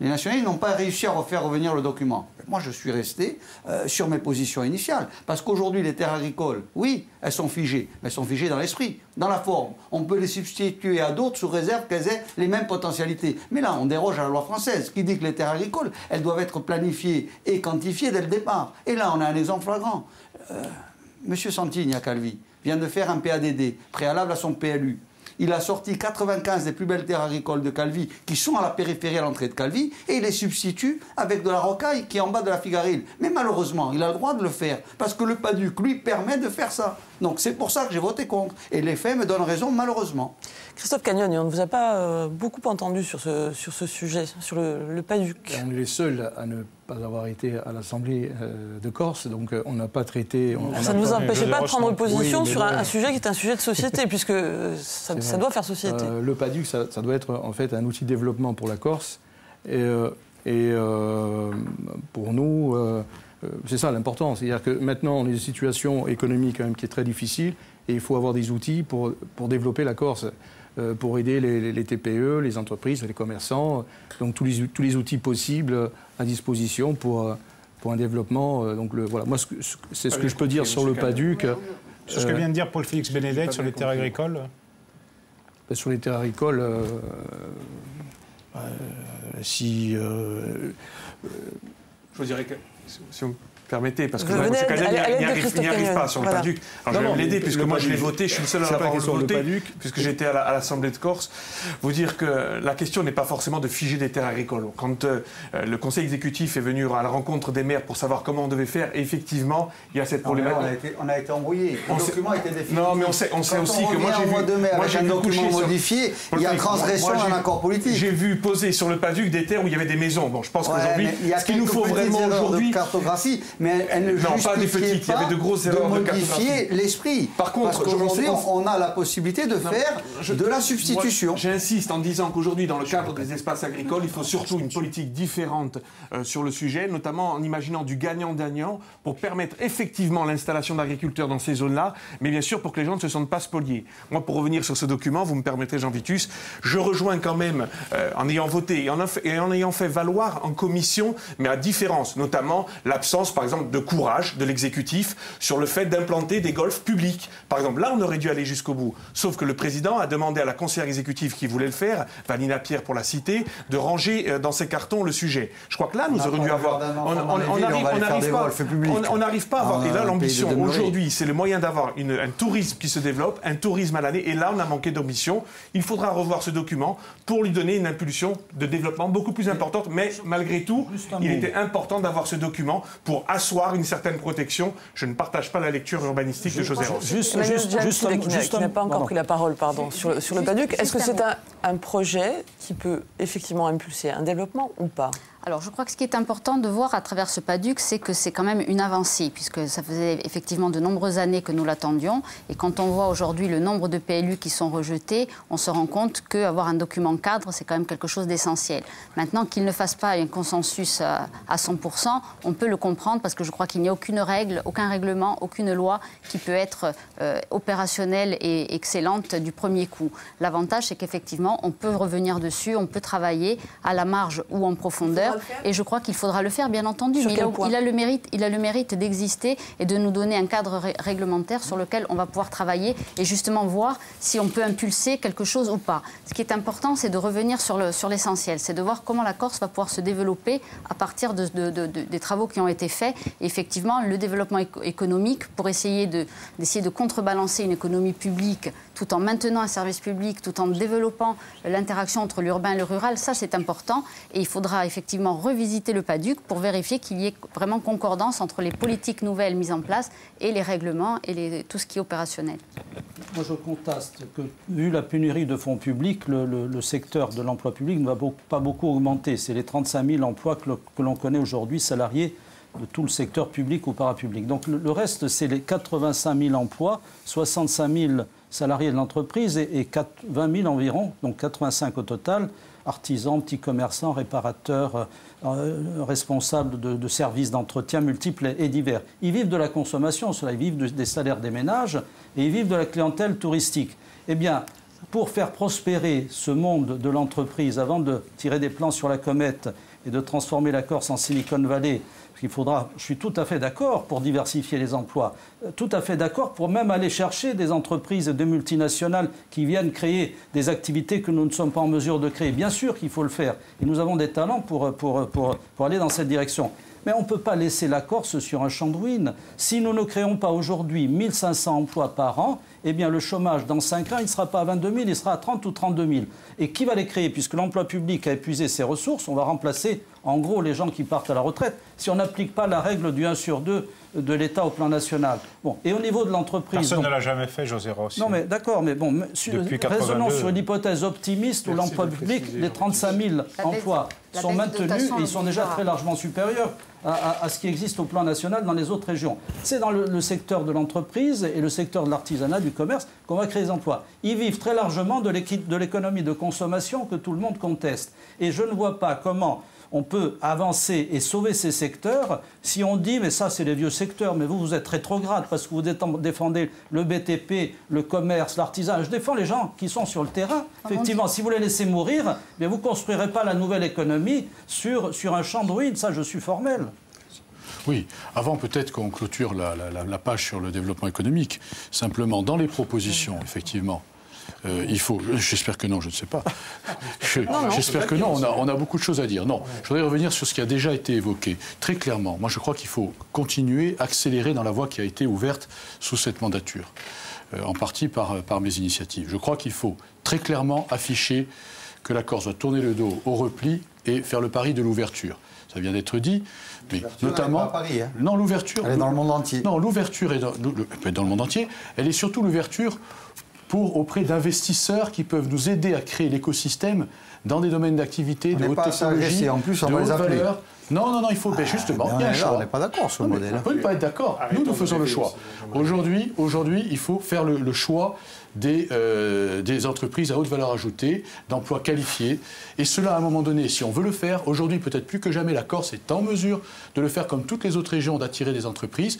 les nationalistes n'ont pas réussi à refaire revenir le document. Moi, je suis resté euh, sur mes positions initiales. Parce qu'aujourd'hui, les terres agricoles, oui, elles sont figées. Mais elles sont figées dans l'esprit, dans la forme. On peut les substituer à d'autres sous réserve qu'elles aient les mêmes potentialités. Mais là, on déroge à la loi française qui dit que les terres agricoles, elles doivent être planifiées et quantifiées dès le départ. Et là, on a un exemple flagrant. Euh, Monsieur Santini à Calvi vient de faire un PADD préalable à son PLU. Il a sorti 95 des plus belles terres agricoles de Calvi qui sont à la périphérie à l'entrée de Calvi et il les substitue avec de la rocaille qui est en bas de la Figarille. Mais malheureusement, il a le droit de le faire parce que le PADUC lui permet de faire ça. Donc c'est pour ça que j'ai voté contre. Et les faits me donnent raison malheureusement.
Christophe Cagnon, on ne vous a pas euh, beaucoup entendu sur ce, sur ce sujet, sur le, le PADUC.
On est les seuls à ne pas avoir été à l'Assemblée euh, de Corse, donc euh, on n'a pas traité.
ça ne vous empêchait pas de prendre position sur un, sujet qui est un sujet de société, puisque ça, doit faire société.
Euh, le PADUC, ça, doit être en fait un outil de développement pour la Corse. Et, et pour nous, c'est ça l'important. C'est-à-dire que maintenant, on est dans une situation économique quand même qui est très difficile et il faut avoir des outils pour, pour développer la Corse. Euh, pour aider les, TPE, les entreprises, les commerçants. Donc tous les, tous les outils possibles à disposition pour, euh, pour un développement. Euh, donc le, voilà, moi c'est ce que je peux dire sur le PADUC.
Sur ce que vient de dire Paul-Félix Bénédette sur les terres agricoles
ben, Sur les terres agricoles, si... je
dirais que si on permettez, parce que M. Cadet n'y arrive, pas sur le PADUC. Alors je vais l'aider, puisque moi je l'ai voté, je suis le seul à l'avoir voté, puisque j'étais à l'Assemblée de Corse. Vous dire que la question n'est pas forcément de figer des terres agricoles. Quand euh, le Conseil exécutif est venu à la rencontre des maires pour savoir comment on devait faire, effectivement, il y a cette problématique.
On a été, on a été embrouillé. Le document a été défini.
Non, mais on sait, on sait aussi que moi j'ai vu.
Moi j'ai un document modifié, il y a transgression d'un accord politique.
J'ai vu poser sur le PADUC des terres où il y avait des maisons. Bon, je pense qu'aujourd'hui, ce qu'il nous faut vraiment aujourd'hui.
cartographie, mais elle ne non, pas des petites, il y avait de grosses erreurs de modifier l'esprit. Par contre, aujourd'hui, on a la possibilité de faire de la substitution.
J'insiste en disant qu'aujourd'hui, dans le cadre des espaces agricoles, il faut surtout une politique différente euh, sur le sujet, notamment en imaginant du gagnant-gagnant pour permettre effectivement l'installation d'agriculteurs dans ces zones-là, mais bien sûr pour que les gens ne se sentent pas spoliés. Moi, pour revenir sur ce document, vous me permettrez, Jean Vitus, je rejoins quand même, euh, en ayant voté et en, et en ayant fait valoir en commission, mais à différence, notamment l'absence, par exemple, de courage de l'exécutif sur le fait d'implanter des golfs publics. Par exemple, là, on aurait dû aller jusqu'au bout. Sauf que le président a demandé à la conseillère exécutive qui voulait le faire, Vanina Pierre pour la citer, de ranger euh, dans ses cartons le sujet. Je crois que là, nous aurions dû avoir. On n'arrive pas à avoir. Et là, l'ambition aujourd'hui, c'est le moyen d'avoir un tourisme qui se développe, un tourisme à l'année. Et là, on a manqué d'ambition. Il faudra revoir ce document pour lui donner une impulsion de développement beaucoup plus importante. Mais malgré tout, il était important d'avoir ce document pour asseoir une certaine protection. Je ne partage pas la lecture urbanistique de José Ross.
Juste, juste, juste, qui n'a pas encore pris la parole, pardon, sur, sur le Paduc. Est-ce que c'est un, un projet qui peut effectivement impulser un développement ou pas?
Alors, je crois que ce qui est important de voir à travers ce PADUC, c'est que c'est quand même une avancée, puisque ça faisait effectivement de nombreuses années que nous l'attendions. Et quand on voit aujourd'hui le nombre de PLU qui sont rejetés, on se rend compte qu'avoir un document cadre, c'est quand même quelque chose d'essentiel. Maintenant, qu'il ne fasse pas un consensus à 100%, on peut le comprendre, parce que je crois qu'il n'y a aucune règle, aucun règlement, aucune loi qui peut être euh, opérationnelle et excellente du premier coup. L'avantage, c'est qu'effectivement, on peut revenir dessus, on peut travailler à la marge ou en profondeur. Et je crois qu'il faudra le faire, bien entendu. mais il a, le mérite, il a le mérite d'exister et de nous donner un cadre réglementaire sur lequel on va pouvoir travailler et justement voir si on peut impulser quelque chose ou pas. Ce qui est important, c'est de revenir sur l'essentiel. c'est de voir comment la Corse va pouvoir se développer à partir des travaux qui ont été faits. effectivement, le développement économique pour essayer d'essayer de contrebalancer une économie publique tout en maintenant un service public, tout en développant l'interaction entre l'urbain et le rural, ça c'est important. Et il faudra effectivement revisiter le PADUC pour vérifier qu'il y ait vraiment concordance entre les politiques nouvelles mises en place et les règlements et tout ce qui est opérationnel.
Moi je conteste que, vu la pénurie de fonds publics, le, secteur de l'emploi public ne va pas beaucoup augmenter. C'est les 35 000 emplois que, l'on connaît aujourd'hui salariés de tout le secteur public ou parapublic. Donc le reste, c'est les 85 000 emplois, 65 000 salariés de l'entreprise et, 20 000 environ, donc 85 au total, artisans, petits commerçants, réparateurs, euh, responsables de, services d'entretien multiples et, divers. Ils vivent de la consommation, cela, ils vivent des salaires des ménages et ils vivent de la clientèle touristique. Eh bien, pour faire prospérer ce monde de l'entreprise, avant de tirer des plans sur la comète et de transformer la Corse en Silicon Valley, qu'il faudra, je suis tout à fait d'accord pour diversifier les emplois, euh, tout à fait d'accord pour même aller chercher des entreprises, des multinationales qui viennent créer des activités que nous ne sommes pas en mesure de créer. Bien sûr qu'il faut le faire. Et nous avons des talents pour, pour, pour, pour aller dans cette direction. Mais on ne peut pas laisser la Corse sur un champ de ruines. Si nous ne créons pas aujourd'hui 1500 emplois par an, eh bien le chômage dans 5 ans, il ne sera pas à 22 000, il sera à 30 ou 32 000. Et qui va les créer? Puisque l'emploi public a épuisé ses ressources, on va remplacer en gros les gens qui partent à la retraite si on n'applique pas la règle du 1 sur 2 de l'État au plan national. Bon, et au niveau de l'entreprise.
Personne ne l'a jamais fait, José Rossi.
Non, mais d'accord, mais bon, raisonnons sur une hypothèse optimiste où l'emploi public, les 35 000 emplois sont maintenus et ils sont déjà très largement supérieurs à, ce qui existe au plan national dans les autres régions. C'est dans le, secteur de l'entreprise et le secteur de l'artisanat, du commerce, qu'on va créer des emplois. Ils vivent très largement de l'économie de consommation que tout le monde conteste. Et je ne vois pas comment on peut avancer et sauver ces secteurs si on dit, mais ça c'est les vieux secteurs, mais vous, vous êtes rétrograde parce que vous défendez le BTP, le commerce, l'artisanat. Je défends les gens qui sont sur le terrain. Effectivement, si vous les laissez mourir, bien vous ne construirez pas la nouvelle économie sur, sur un champ de ruines. Ça, je suis formel.
Oui, avant peut-être qu'on clôture la, la, page sur le développement économique, simplement dans les propositions, effectivement, euh, il faut. J'espère que non, je ne sais pas. J'espère que non. On a, on a, beaucoup de choses à dire. Non, je voudrais revenir sur ce qui a déjà été évoqué très clairement. Moi, je crois qu'il faut continuer, accélérer dans la voie qui a été ouverte sous cette mandature, euh, en partie par, par mes initiatives. Je crois qu'il faut très clairement afficher que la Corse doit tourner le dos au repli et faire le pari de l'ouverture. Ça vient d'être dit, mais notamment.
à Paris, hein.
Non, l'ouverture.
Elle est dans le monde entier.
Non, l'ouverture est dans, dans le monde entier. Elle est surtout l'ouverture pour auprès d'investisseurs qui peuvent nous aider à créer l'écosystème dans des domaines d'activité de haute technologie,
en plus, on
de
haute
valeur. Non, non, non, il faut ben, justement.
il y a un choix. On n'est pas d'accord sur le modèle.
On ne peut pas être d'accord. Nous, nous faisons le choix. Aujourd'hui, aujourd'hui, il faut faire le, choix des, euh, des, entreprises à haute valeur ajoutée, d'emplois qualifiés. Et cela, à un moment donné, si on veut le faire, aujourd'hui, peut-être plus que jamais, la Corse est en mesure de le faire comme toutes les autres régions, d'attirer des entreprises.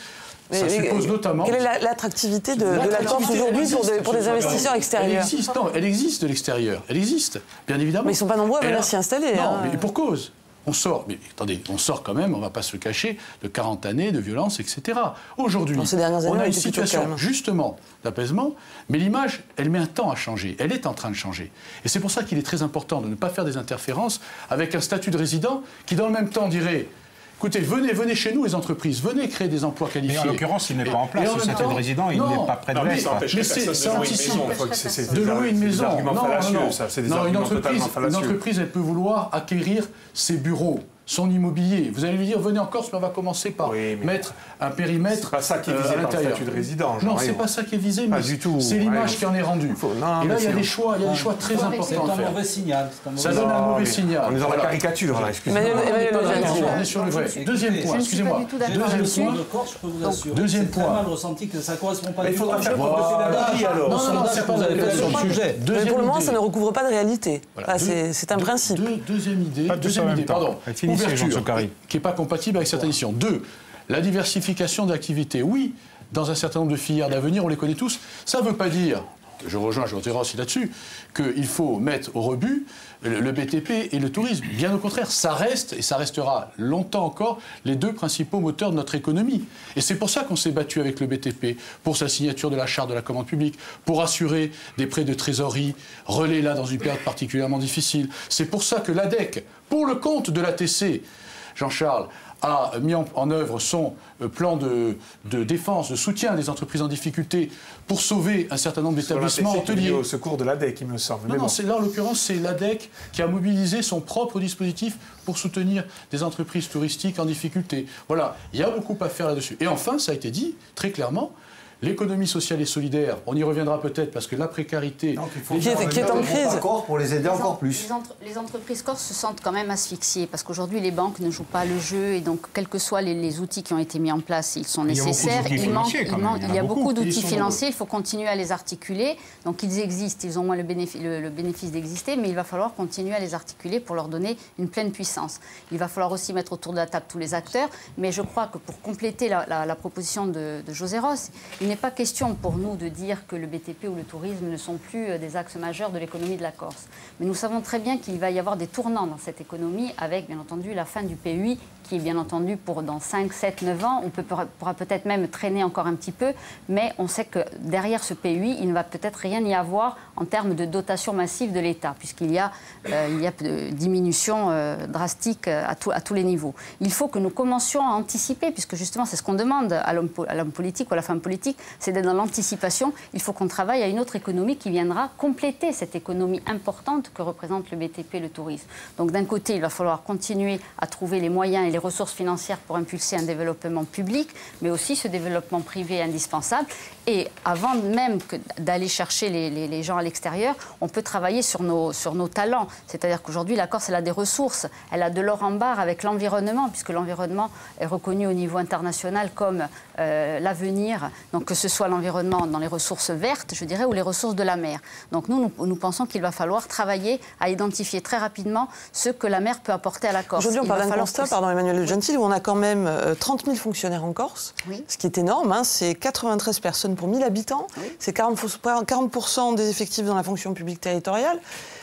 Ça suppose notamment.
Quelle est l'attractivité de, la Corse aujourd'hui pour, des investisseurs extérieurs
Elle existe, non, elle existe de l'extérieur. Elle existe, bien évidemment.
Mais ils ne sont pas nombreux à venir s'y installer.
Non,
hein.
mais pour cause. On sort, mais attendez, on sort quand même, on ne va pas se cacher, de 40 années de violence, etc. Aujourd'hui, on a une situation justement d'apaisement, mais l'image, elle met un temps à changer, elle est en train de changer. Et c'est pour ça qu'il est très important de ne pas faire des interférences avec un statut de résident qui, dans le même temps, dirait Écoutez, venez, venez chez nous, les entreprises, venez créer des emplois qualifiés.
Mais en l'occurrence, il n'est pas en place. Ce statut de résident, il n'est pas près de l'Est.
Mais c'est anticipe. De louer une maison. Non, non, non. Une entreprise, elle peut vouloir acquérir ses bureaux son immobilier. Vous allez lui dire, venez en Corse, mais on va commencer par mettre un périmètre. C'est
pas ça qui est visé par le statut de résident.
Non, c'est pas ça qui est visé, mais c'est l'image qui en est rendue. Et là, il y a des choix, il y a des choix très importants
C'est un mauvais signal.
Ça donne un mauvais signal.
On est dans la caricature, là, excusez-moi.
On est sur le vrai. Deuxième point, excusez-moi. Deuxième point. Deuxième point.
mal ressenti que ça correspond pas.
Il faudra faire alors.
Non, non, c'est pas le sujet.
Mais pour le moment, ça ne recouvre pas de réalité. C'est un principe.
Deuxième idée. Deuxième idée, pardon qui n'est pas compatible avec certaines missions. Deux, la diversification d'activités. Oui, dans un certain nombre de filières d'avenir, on les connaît tous. Ça ne veut pas dire, je rejoins Jean aussi là-dessus, qu'il faut mettre au rebut le BTP et le tourisme. Bien au contraire, ça reste, et ça restera longtemps encore, les deux principaux moteurs de notre économie. Et c'est pour ça qu'on s'est battu avec le BTP, pour sa signature de la charte de la commande publique, pour assurer des prêts de trésorerie, relais là dans une période particulièrement difficile. C'est pour ça que l'ADEC, pour le compte de l'ATC, Jean-Charles, a mis en, œuvre son euh, plan de, défense, de soutien des entreprises en difficulté pour sauver un certain nombre d'établissements hôteliers.
au secours de l'ADEC, il me semble.
Non, non là, en l'occurrence, c'est l'ADEC qui a mobilisé son propre dispositif pour soutenir des entreprises touristiques en difficulté. Voilà, il y a beaucoup à faire là-dessus. Et enfin, ça a été dit très clairement, L'économie sociale et solidaire, on y reviendra peut-être parce que la précarité.
Donc, il faut qui, est, qui est en crise.
pour les aider encore plus.
Les, entreprises corses se sentent quand même asphyxiées parce qu'aujourd'hui les banques ne jouent pas le jeu et donc quels que soient les, outils qui ont été mis en place, ils sont nécessaires. Il, manque, il, y a, beaucoup d'outils financiers, il faut continuer à les articuler. Donc ils existent, ils ont moins le bénéfice, le bénéfice d'exister, mais il va falloir continuer à les articuler pour leur donner une pleine puissance. Il va falloir aussi mettre autour de la table tous les acteurs, mais je crois que pour compléter la, proposition de, José Ross, il n'est pas question pour nous de dire que le BTP ou le tourisme ne sont plus euh, des axes majeurs de l'économie de la Corse. Mais nous savons très bien qu'il va y avoir des tournants dans cette économie avec, bien entendu, la fin du PUI qui est bien entendu pour dans 5, 7, 9 ans. On pourra peut-être même traîner encore un petit peu, mais on sait que derrière ce PUI, il ne va peut-être rien y avoir en termes de dotation massive de l'État, puisqu'il y a, euh, il y a diminution euh, drastique à, à tous les niveaux. Il faut que nous commencions à anticiper, puisque justement c'est ce qu'on demande à l'homme politique ou à la femme politique, c'est d'être dans l'anticipation. Il faut qu'on travaille à une autre économie qui viendra compléter cette économie importante que représente le BTP, le tourisme. Donc d'un côté, il va falloir continuer à trouver les moyens et les ressources financières pour impulser un développement public, mais aussi ce développement privé indispensable. Et avant même d'aller chercher les, gens à l'extérieur, on peut travailler sur nos, sur nos talents. C'est-à-dire qu'aujourd'hui, la Corse, elle a des ressources, elle a de l'or en barre avec l'environnement, puisque l'environnement est reconnu au niveau international comme euh, l'avenir, donc que ce soit l'environnement dans les ressources vertes, je dirais, ou les ressources de la mer. Donc nous, nous, pensons qu'il va falloir travailler à identifier très rapidement ce que la mer peut apporter à la Corse.
Aujourd'hui, on parle d'un constat, pardon Emmanuel de Gentil, où on a quand même 30 euh, 000 fonctionnaires en Corse, ce qui est énorme, hein, c'est 93 personnes pour 1000 habitants. C'est 40, 40 des effectifs dans la fonction publique territoriale.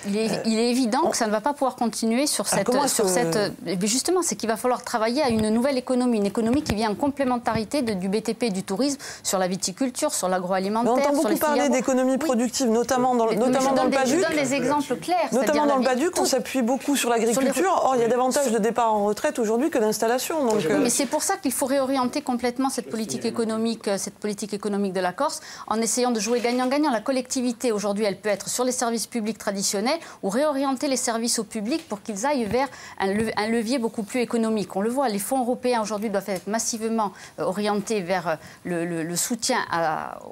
Il est, évident que ça ne va pas pouvoir continuer sur cette. sur cette justement, c'est qu'il va falloir travailler à une nouvelle économie, une économie qui vient en complémentarité du BTP et du tourisme, sur la viticulture, sur l'agroalimentaire. On
entend beaucoup parler d'économie productive, notamment dans, notamment dans le Paduc.
Je donne des exemples clairs.
Notamment dans le Paduc, on s'appuie beaucoup sur l'agriculture. Or, il y a davantage de départs en retraite aujourd'hui que d'installation.
Donc, euh, Mais c'est pour ça qu'il faut réorienter complètement cette politique économique, euh, cette politique économique de la Corse, en essayant de jouer gagnant-gagnant. La collectivité aujourd'hui, elle peut être sur les services publics traditionnels ou réorienter les services au public pour qu'ils aillent vers un, levier beaucoup plus économique. On le voit, les fonds européens aujourd'hui doivent être massivement euh, orientés vers le, soutien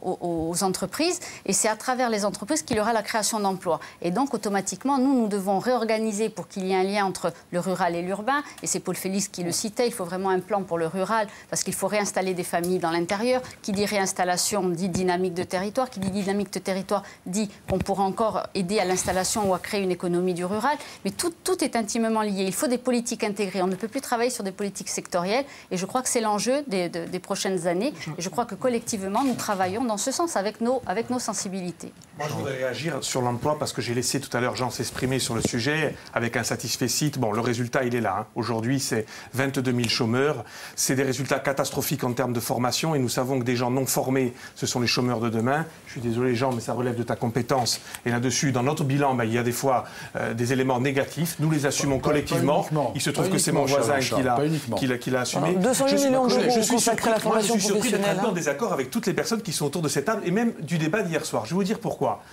aux, entreprises et c'est à travers les entreprises qu'il y aura la création d'emplois. Et donc automatiquement, nous, nous devons réorganiser pour qu'il y ait un lien entre le rural et l'urbain. Et c'est Paul Félix qui le citait, il faut vraiment un plan pour le rural parce qu'il faut réinstaller des familles dans l'intérieur. Qui dit réinstallation dit dynamique de territoire. Qui dit dynamique de territoire dit qu'on pourra encore aider à l'installation ou à créer une économie du rural. Mais tout, est intimement lié. Il faut des politiques intégrées. On ne peut plus travailler sur des politiques sectorielles. Et je crois que c'est l'enjeu des, prochaines années. Et je crois que collectivement, nous travaillons dans ce sens avec nos, avec nos sensibilités.
Moi, je voudrais réagir sur l'emploi parce que j'ai laissé tout à l'heure Jean s'exprimer sur le sujet avec un satisfait site. Bon, le résultat, il est là. Hein. Aujourd'hui, c'est 22 000 chômeurs. C'est des résultats catastrophiques en termes de formation. Et nous savons que des gens non formés, ce sont les chômeurs de demain. Je suis désolé, Jean, mais ça relève de ta compétence. Et là-dessus, dans notre bilan, ben, il y a des fois euh, des éléments négatifs. Nous les assumons collectivement. Il se trouve que c'est mon voisin qui l'a assumé.
208 millions d'euros consacrés à la formation
je suis surpris
d'être
en désaccord avec toutes les personnes qui sont autour de cette table et même du débat d'hier soir. Je vais vous dire pourquoi.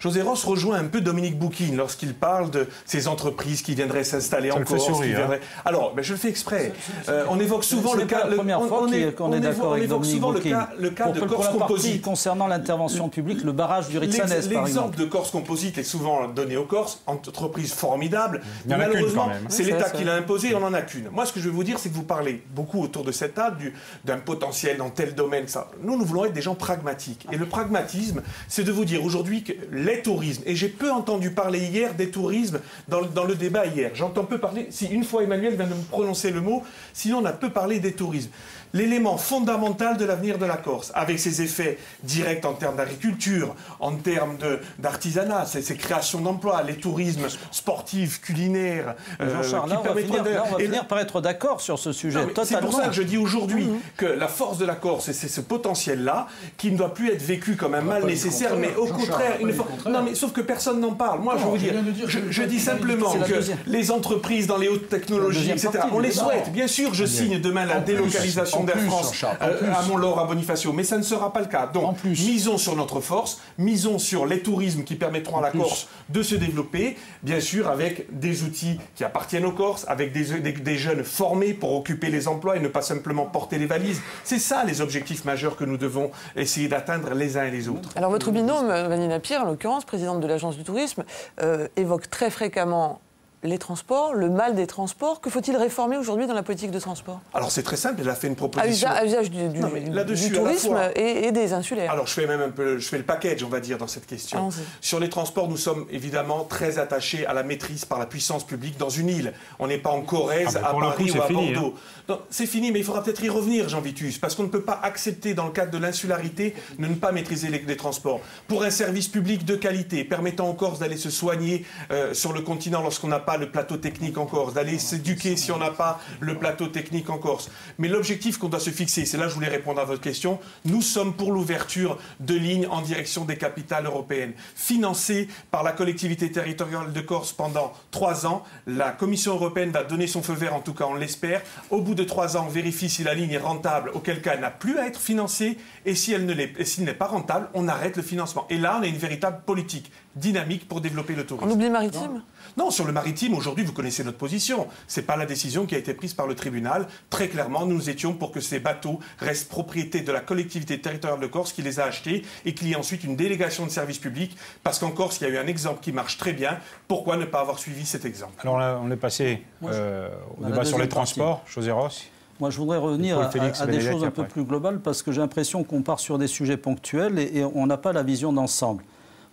José Ross rejoint un peu Dominique Bouquin lorsqu'il parle de ces entreprises qui viendraient s'installer en Corse. Hein. Alors, ben, je le fais exprès. Euh, on évoque souvent le cas.
la première fois qu'on est, d'accord avec Dominique souvent le cas,
le cas de Corse Composite.
Concernant l'intervention publique, le barrage du Ritsanès, par exemple.
L'exemple de Corse Composite est souvent donné aux Corses, entreprise formidable. Mais malheureusement, c'est l'État qui l'a imposé, on n'en a qu'une. Moi, ce que je veux vous dire, c'est que vous parlez beaucoup autour de cette table d'un potentiel dans tel domaine. Ça. Nous, nous voulons être des gens pragmatiques. Et le pragmatisme, c'est de vous dire aujourd'hui que les tourismes, et j'ai peu entendu parler hier des tourismes dans, dans le débat hier. J'entends peu parler, si une fois Emmanuel vient de me prononcer le mot, sinon on a peu parlé des tourismes l'élément fondamental de l'avenir de la Corse, avec ses effets directs en termes d'agriculture, en termes d'artisanat, ses, créations d'emplois, les tourismes sportifs, culinaires.
Euh, Jean-Charles, on, va finir par être d'accord sur ce sujet.
C'est pour ça que je dis aujourd'hui mmh. que la force de la Corse, c'est ce potentiel-là, qui ne doit plus être vécu comme un mal nécessaire, mais au contraire, Non, mais sauf que personne n'en parle. Moi, je veux dire, je, dis simplement que les entreprises dans les hautes technologies, etc., on les souhaite. Bien sûr, je signe demain la délocalisation d'Air France euh, à Mont-Laure, à Bonifacio, mais ça ne sera pas le cas. Donc, misons sur notre force, misons sur les tourismes qui permettront à la Corse de se développer, bien sûr, avec des outils qui appartiennent aux Corses, avec des, des jeunes formés pour occuper les emplois et ne pas simplement porter les valises. C'est ça les objectifs majeurs que nous devons essayer d'atteindre les uns et les autres.
Alors votre binôme, Vanina Pierre, en l'occurrence, présidente de l'Agence du tourisme, euh, évoque très fréquemment les transports, le mal des transports. Que faut-il réformer aujourd'hui dans la politique de transport?
Alors c'est très simple, elle a fait une proposition.
À usage, du, tourisme et, des insulaires.
Alors je fais même un peu, je fais le package, on va dire, dans cette question. Sur les transports, nous sommes évidemment très attachés à la maîtrise par la puissance publique dans une île. On n'est pas en Corrèze, ah, à Paris ou à Bordeaux. Hein. C'est fini, mais il faudra peut-être y revenir, Jean Vitus, parce qu'on ne peut pas accepter, dans le cadre de l'insularité, de ne pas maîtriser les, transports. Pour un service public de qualité, permettant aux Corses d'aller se soigner euh, sur le continent lorsqu'on n'a pas le plateau technique en Corse, d'aller s'éduquer si on n'a pas le plateau technique en Corse. Mais l'objectif qu'on doit se fixer, c'est là que je voulais répondre à votre question, nous sommes pour l'ouverture de lignes en direction des capitales européennes, financées par la collectivité territoriale de Corse pendant trois ans. La Commission européenne va donner son feu vert, en tout cas on l'espère. Au bout de trois ans, on vérifie si la ligne est rentable, auquel cas elle n'a plus à être financée, et si elle s'il n'est pas rentable, on arrête le financement. Et là, on a une véritable politique dynamique pour développer le tourisme.
On oublie maritime?
Sur le maritime, aujourd'hui, vous connaissez notre position. Ce n'est pas la décision qui a été prise par le tribunal. Très clairement, nous étions pour que ces bateaux restent propriété de la collectivité territoriale de Corse qui les a achetés et qu'il y ait ensuite une délégation de service public. Parce qu'en Corse, il y a eu un exemple qui marche très bien. Pourquoi ne pas avoir suivi cet exemple?
Alors là, on est passé euh, au débat sur les transports. José Ross
moi, je voudrais revenir à, des choses un peu plus globales parce que j'ai l'impression qu'on part sur des sujets ponctuels et, on n'a pas la vision d'ensemble.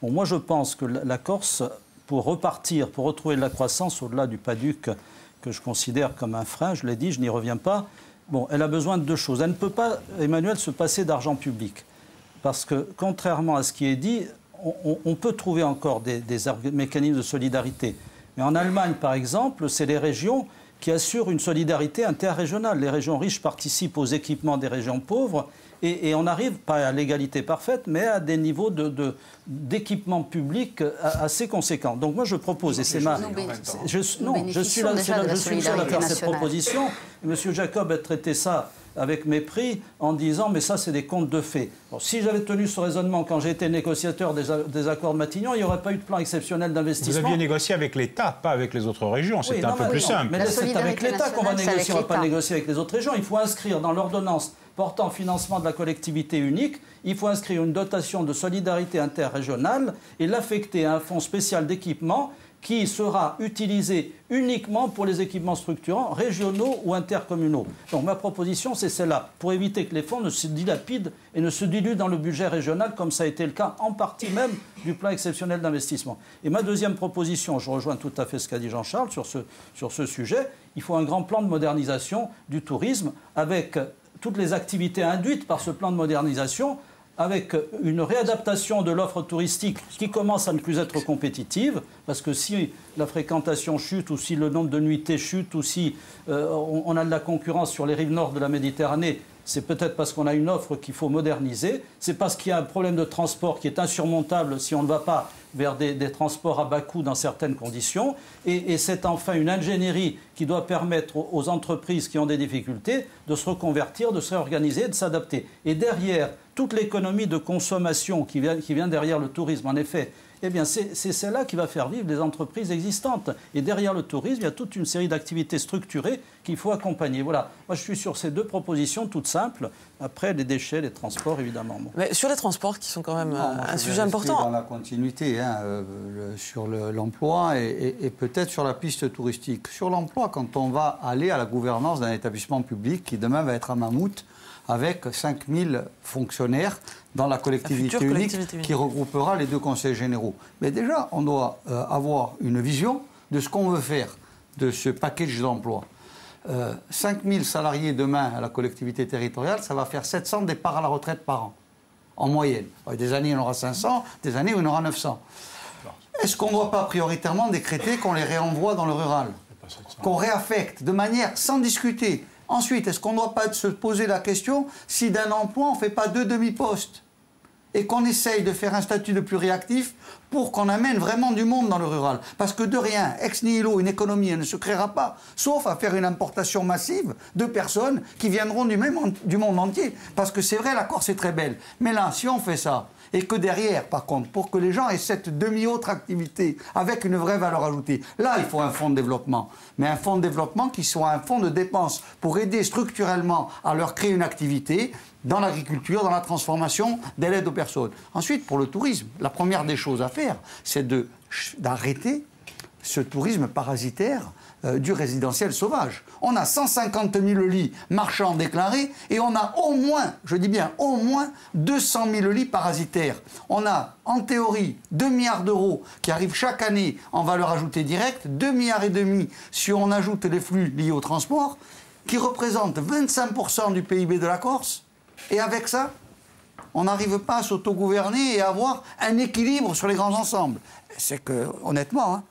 Bon, moi, je pense que la Corse pour repartir, pour retrouver de la croissance au-delà du PADUC que je considère comme un frein, je l'ai dit, je n'y reviens pas. Bon, elle a besoin de deux choses. Elle ne peut pas, Emmanuel, se passer d'argent public. Parce que, contrairement à ce qui est dit, on, peut trouver encore des, des, mécanismes de solidarité. Mais en Allemagne, par exemple, c'est les régions qui assurent une solidarité interrégionale. Les régions riches participent aux équipements des régions pauvres et, on arrive, pas à l'égalité parfaite, mais à des niveaux d'équipement de, public assez conséquents. Donc moi je propose, et c'est ma... Je, non, je suis, là, je suis le seul à faire cette proposition. Monsieur Jacob a traité ça avec mépris en disant mais ça c'est des comptes de fait. si j'avais tenu ce raisonnement quand j'ai été négociateur des, accords de Matignon, il n'y aurait pas eu de plan exceptionnel d'investissement.
Vous aviez négocié avec l'État, pas avec les autres régions. C'était un peu plus simple.
Mais c'est avec l'État qu'on va négocier, on ne va pas négocier avec les autres régions. Il faut inscrire dans l'ordonnance portant financement de la collectivité unique, il faut inscrire une dotation de solidarité interrégionale et l'affecter à un fonds spécial d'équipement qui sera utilisé uniquement pour les équipements structurants régionaux ou intercommunaux. Donc ma proposition, c'est celle-là, pour éviter que les fonds ne se dilapident et ne se diluent dans le budget régional, comme ça a été le cas en partie même du plan exceptionnel d'investissement. Et ma deuxième proposition, je rejoins tout à fait ce qu'a dit Jean-Charles sur ce, sur ce sujet, il faut un grand plan de modernisation du tourisme avec toutes les activités induites par ce plan de modernisation avec une réadaptation de l'offre touristique qui commence à ne plus être compétitive, parce que si la fréquentation chute, ou si le nombre de nuitées chute, ou si euh, on, a de la concurrence sur les rives nord de la Méditerranée, c'est peut-être parce qu'on a une offre qu'il faut moderniser, c'est parce qu'il y a un problème de transport qui est insurmontable si on ne va pas vers des, transports à bas coût dans certaines conditions, et, c'est enfin une ingénierie qui doit permettre aux, entreprises qui ont des difficultés de se reconvertir, de se réorganiser, de s'adapter. Et derrière, toute l'économie de consommation qui vient, qui vient derrière le tourisme, en effet, eh bien, c'est celle-là qui va faire vivre les entreprises existantes. Et derrière le tourisme, il y a toute une série d'activités structurées qu'il faut accompagner. Voilà. Moi, je suis sur ces deux propositions toutes simples. Après, les déchets, les transports, évidemment.
Mais sur les transports, qui sont quand même un sujet important.
Dans la continuité, hein, euh, sur l'emploi et, et peut-être sur la piste touristique. Sur l'emploi, quand on va aller à la gouvernance d'un établissement public qui demain va être à Mammouth, avec 5000 fonctionnaires dans la collectivité, unique, qui regroupera les deux conseils généraux. Mais déjà, on doit euh, avoir une vision de ce qu'on veut faire de ce package d'emploi. Euh, 5000 salariés demain à la collectivité territoriale, ça va faire 700 départs à la retraite par an, en moyenne. Des années, en aura 500, des années, en aura 900. Est-ce qu'on ne doit pas prioritairement décréter qu'on les réenvoie dans le rural Qu'on réaffecte de manière sans discuter? Ensuite, est-ce qu'on ne doit pas se poser la question si d'un emploi, on ne fait pas deux demi-postes? Et qu'on essaye de faire un statut de plus réactif pour qu'on amène vraiment du monde dans le rural. Parce que de rien, ex nihilo, une économie, ne se créera pas, sauf à faire une importation massive de personnes qui viendront du monde entier. Parce que c'est vrai, la Corse est très belle. Mais là, si on fait ça, et que derrière, par contre, pour que les gens aient cette demi-autre activité avec une vraie valeur ajoutée, là, il faut un fonds de développement. Mais un fonds de développement qui soit un fonds de dépenses pour aider structurellement à leur créer une activité dans l'agriculture, dans la transformation des l'aide aux personnes. Ensuite, pour le tourisme, la première des choses à faire, c'est d'arrêter ce tourisme parasitaire euh, du résidentiel sauvage. On a 150 000 lits marchands déclarés et on a au moins, je dis bien au moins 200 000 lits parasitaires. On a en théorie 2 milliards d'euros qui arrivent chaque année en valeur ajoutée directe, 2 milliards et demi si on ajoute les flux liés au transport, qui représentent 25% du PIB de la Corse. Et avec ça, on n'arrive pas à s'autogouverner et à avoir un équilibre sur les grands ensembles. C'est que, honnêtement, hein,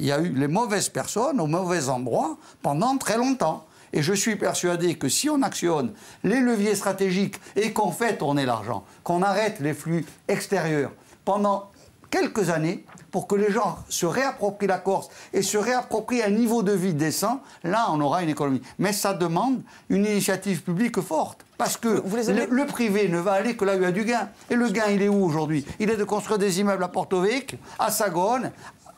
il y a eu les mauvaises personnes au mauvais endroit pendant très longtemps. Et je suis persuadé que si on actionne les leviers stratégiques et qu'on fait tourner l'argent, qu'on arrête les flux extérieurs pendant quelques années pour que les gens se réapproprient la Corse et se réapproprient un niveau de vie décent, là on aura une économie. Mais ça demande une initiative publique forte. Parce que le, privé ne va aller que là où il y a du gain. Et le gain, il est où aujourd'hui? Il est de construire des immeubles à Porto Vecchio, à Sagone,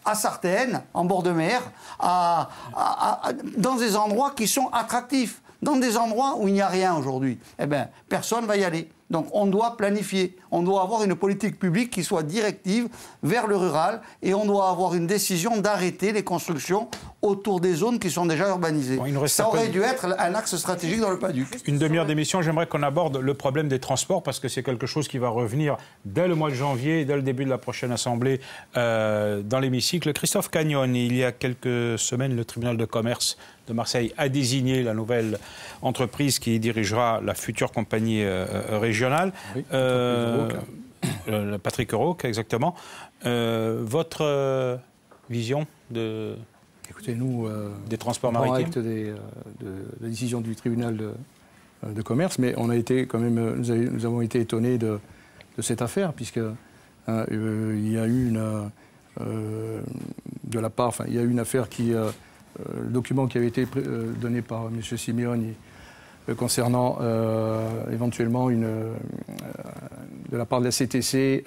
à Sartène, en bord de mer, dans des endroits qui sont attractifs, dans des endroits où il n'y a rien aujourd'hui. Eh bien, personne ne va y aller. Donc on doit planifier, on doit avoir une politique publique qui soit directive vers le rural et on doit avoir une décision d'arrêter les constructions autour des zones qui sont déjà urbanisées. Ça aurait dû être un axe stratégique dans le PADU.
Une demi-heure d'émission, j'aimerais qu'on aborde le problème des transports parce que c'est quelque chose qui va revenir dès le mois de janvier, dès le début de la prochaine assemblée euh, dans l'hémicycle. Christophe Cagnon, il y a quelques semaines, le tribunal de commerce de Marseille a désigné la nouvelle entreprise qui dirigera la future compagnie euh, euh, régionale. Euh, Patrick Roque, exactement. votre vision de,
Écoutez, nous,
des transports maritimes?
des, de, la décision du tribunal de, commerce, mais on a été quand même, nous, avons été étonnés de, cette affaire, puisque il y a eu une, de la part, enfin, il y a eu une affaire qui le document qui avait été euh, donné par M. Simeoni euh, concernant éventuellement une, de la part de la CTC,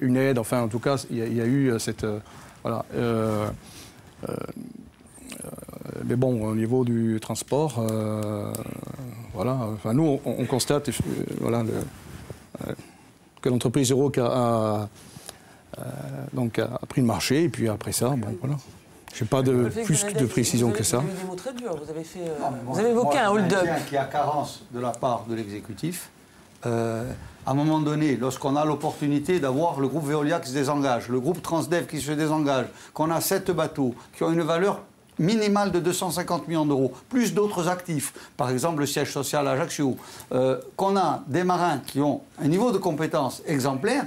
une aide. Enfin, en tout cas, il y, a eu cette. voilà. mais bon, au niveau du transport, voilà. Enfin, nous, on, constate, voilà, que l'entreprise Euroc a euh, donc a pris le marché, et puis après ça, bon, voilà. Je n'ai pas de, plus de précision que ça.
Vous avez très durs. Vous avez, fait, euh, vous avez évoqué un hold-up.
qui a carence de la part de l'exécutif. Euh, à un moment donné, lorsqu'on a l'opportunité d'avoir le groupe Veolia qui se désengage, le groupe Transdev qui se désengage, qu'on a sept bateaux qui ont une valeur minimale de 250 millions d'euros, plus d'autres actifs, par exemple le siège social à Ajaccio, qu'on a des marins qui ont un niveau de compétence exemplaire,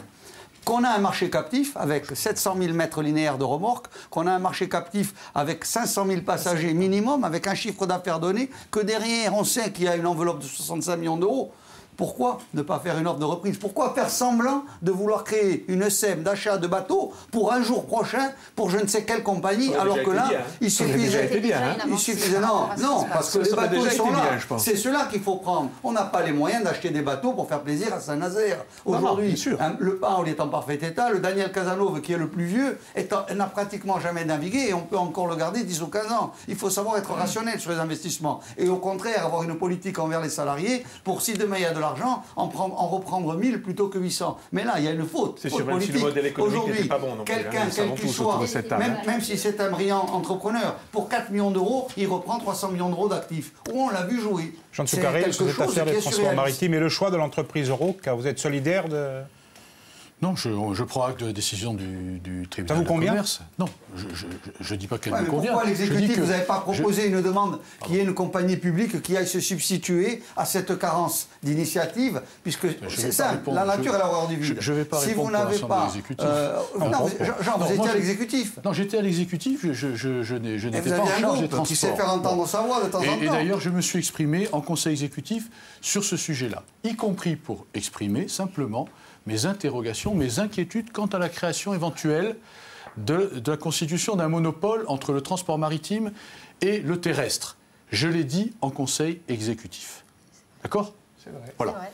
qu'on a un marché captif avec 700 000 mètres linéaires de remorques, qu'on a un marché captif avec 500 000 passagers minimum, avec un chiffre d'affaires donné, que derrière on sait qu'il y a une enveloppe de 65 millions d'euros. Pourquoi ne pas faire une offre de reprise? Pourquoi faire semblant de vouloir créer une SEM d'achat de bateaux pour un jour prochain pour je ne sais quelle compagnie alors que là, il suffisait. Bien, hein. il suffisait non, non, parce que les bateaux sont là. C'est cela qu'il faut prendre. On n'a pas les moyens d'acheter des bateaux pour faire plaisir à Saint-Nazaire. Aujourd'hui, hein, le Paul est en parfait état. Le Daniel Casanova, qui est le plus vieux, n'a pratiquement jamais navigué et on peut encore le garder 10 ou 15 ans. Il faut savoir être rationnel sur les investissements et au contraire avoir une politique envers les salariés pour si demain il y a de la en, prendre, en reprendre 1000 plutôt que 800. Mais là, il y a une faute.
C'est sûr, même si le modèle économique n'était pas bon.
Quelqu'un, quel qu'il soit, même, même, si c'est un brillant entrepreneur, pour 4 millions d'euros, il reprend 300 millions d'euros d'actifs. Où on l'a vu jouer.
Jean Soucaré, sur cette affaire des transports maritimes et le choix de l'entreprise Euro, car vous êtes solidaire de
Non, je, prends acte de la décision du, du tribunal
Ça vous convient
commerce. Non, je ne dis pas qu'elle me convient.
Pourquoi l'exécutif, vous n'avez pas proposé une demande qui est une compagnie publique qui aille se substituer à cette carence d'initiative Puisque c'est simple, la nature est l'horreur du vide.
Je ne vais pas
si vous n'avez pas. Euh, non, Jean, vous étiez à l'exécutif.
Non, j'étais à l'exécutif, je, je, je n'étais pas en charge des transports.
qui sait faire entendre sa voix de temps en temps.
Et d'ailleurs, je me suis exprimé en conseil exécutif sur ce sujet-là, y compris pour exprimer simplement mes interrogations, mes inquiétudes quant à la création éventuelle de, la constitution d'un monopole entre le transport maritime et le terrestre. Je l'ai dit en conseil exécutif. D'accord?
C'est vrai.
Voilà.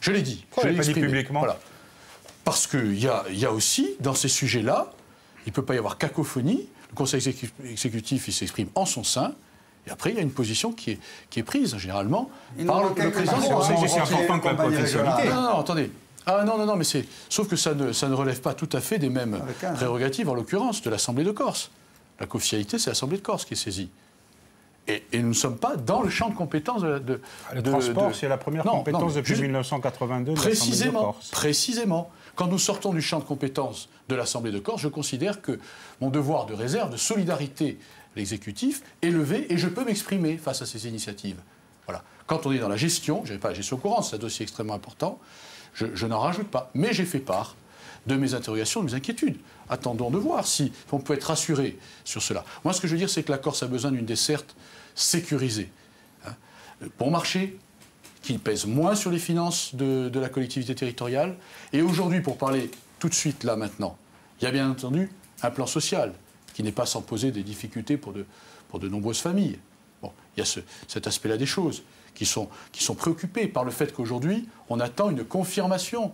Je l'ai dit.
je l'ai pas dit publiquement?
Voilà. Parce qu'il y a, y a aussi, dans ces sujets-là, il ne peut pas y avoir cacophonie. Le conseil exécutif, il s'exprime en son sein. Et après, il y a une position qui est, qui est prise, généralement, par le, président du conseil exécutif.
C'est important que la
Non, non, attendez. Ah non, non, non, mais c'est. Sauf que ça ne, ça ne relève pas tout à fait des mêmes prérogatives, en l'occurrence, de l'Assemblée de Corse. La co-fialité, c'est l'Assemblée de Corse qui est saisie. Et, nous ne sommes pas dans le champ de compétences de. de
le transport, c'est la première compétence depuis 1982 de
précisément,
de Corse.
Précisément. Quand nous sortons du champ de compétences de l'Assemblée de Corse, je considère que mon devoir de réserve, de solidarité l'exécutif est levé et je peux m'exprimer face à ces initiatives. Voilà. Quand on est dans la gestion, je n'ai pas la gestion courante, c'est un dossier extrêmement important, je, n'en rajoute pas. Mais j'ai fait part de mes interrogations, de mes inquiétudes. Attendons de voir si on peut être rassuré sur cela. Moi, ce que je veux dire, c'est que la Corse a besoin d'une desserte sécurisée. Hein. Bon marché, qui pèse moins sur les finances de, la collectivité territoriale. Et aujourd'hui, pour parler tout de suite, là, maintenant, il y a bien entendu un plan social qui n'est pas sans poser des difficultés pour de, pour de nombreuses familles. Bon, il y a cet aspect-là des choses qui sont, qui sont préoccupés par le fait qu'aujourd'hui, on attend une confirmation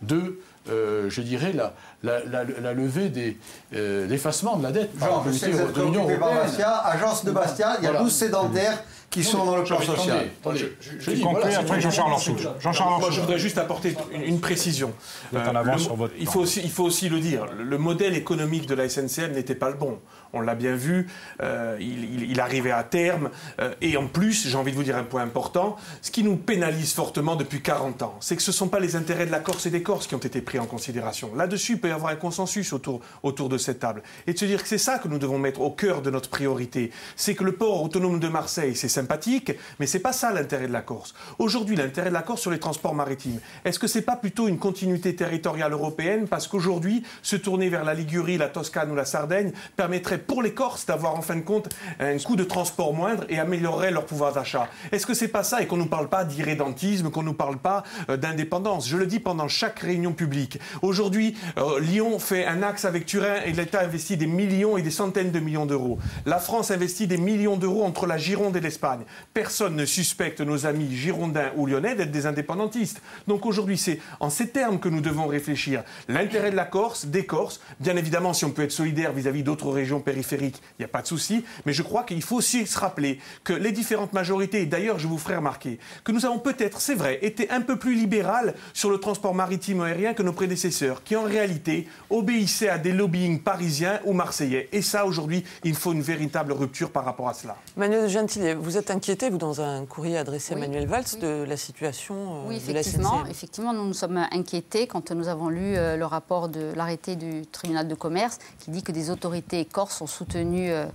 de, euh, je dirais, la, la, la, levée des euh, l'effacement de la dette
par de l'Union européenne. agence de Bastia, il y a 12 sédentaires qui sont dans le plan social.
je, dis, après Jean-Charles Jean-Charles Moi, je voudrais juste apporter une, précision.
Euh, sur votre
il, faut aussi, il faut aussi le dire, le modèle économique de la SNCF n'était pas le bon. On l'a bien vu, euh, il, arrivait à terme. Euh, et en plus, j'ai envie de vous dire un point important, ce qui nous pénalise fortement depuis 40 ans, c'est que ce ne sont pas les intérêts de la Corse et des Corses qui ont été pris en considération. Là-dessus, il peut y avoir un consensus autour, autour de cette table. Et de se dire que c'est ça que nous devons mettre au cœur de notre priorité. C'est que le port autonome de Marseille, c'est sympathique, mais c'est pas ça l'intérêt de la Corse. Aujourd'hui, l'intérêt de la Corse sur les transports maritimes, est-ce que c'est pas plutôt une continuité territoriale européenne? Parce qu'aujourd'hui, se tourner vers la Ligurie, la Toscane ou la Sardaigne permettrait pour les Corses d'avoir en fin de compte un coût de transport moindre et améliorerait leur pouvoir d'achat. Est-ce que c'est pas ça et qu'on ne nous parle pas d'irrédentisme, qu'on ne nous parle pas euh, d'indépendance? Je le dis pendant chaque réunion publique. Aujourd'hui, euh, Lyon fait un axe avec Turin et l'État investit des millions et des centaines de millions d'euros. La France investit des millions d'euros entre la Gironde et l'Espagne. Personne ne suspecte nos amis girondins ou lyonnais d'être des indépendantistes. Donc aujourd'hui, c'est en ces termes que nous devons réfléchir. L'intérêt de la Corse, des Corses, bien évidemment, si on peut être solidaire vis-à-vis d'autres régions périphériques, il n'y a pas de souci. Mais je crois qu'il faut aussi se rappeler que les différentes majorités, et d'ailleurs, je vous ferai remarquer, que nous avons peut-être, c'est vrai, été un peu plus libérales sur le transport maritime aérien que nos prédécesseurs, qui en réalité obéissaient à des lobbying parisiens ou marseillais. Et ça, aujourd'hui, il faut une véritable rupture par rapport à cela.
Manuel Gentile, vous êtes inquiété, vous, dans un courrier adressé à Manuel Valls, de la situation euh,
oui,
effectivement,
effectivement, nous nous sommes inquiétés quand nous avons lu euh, le rapport de l'arrêté du tribunal de commerce qui dit que des autorités corses ont soutenu euh,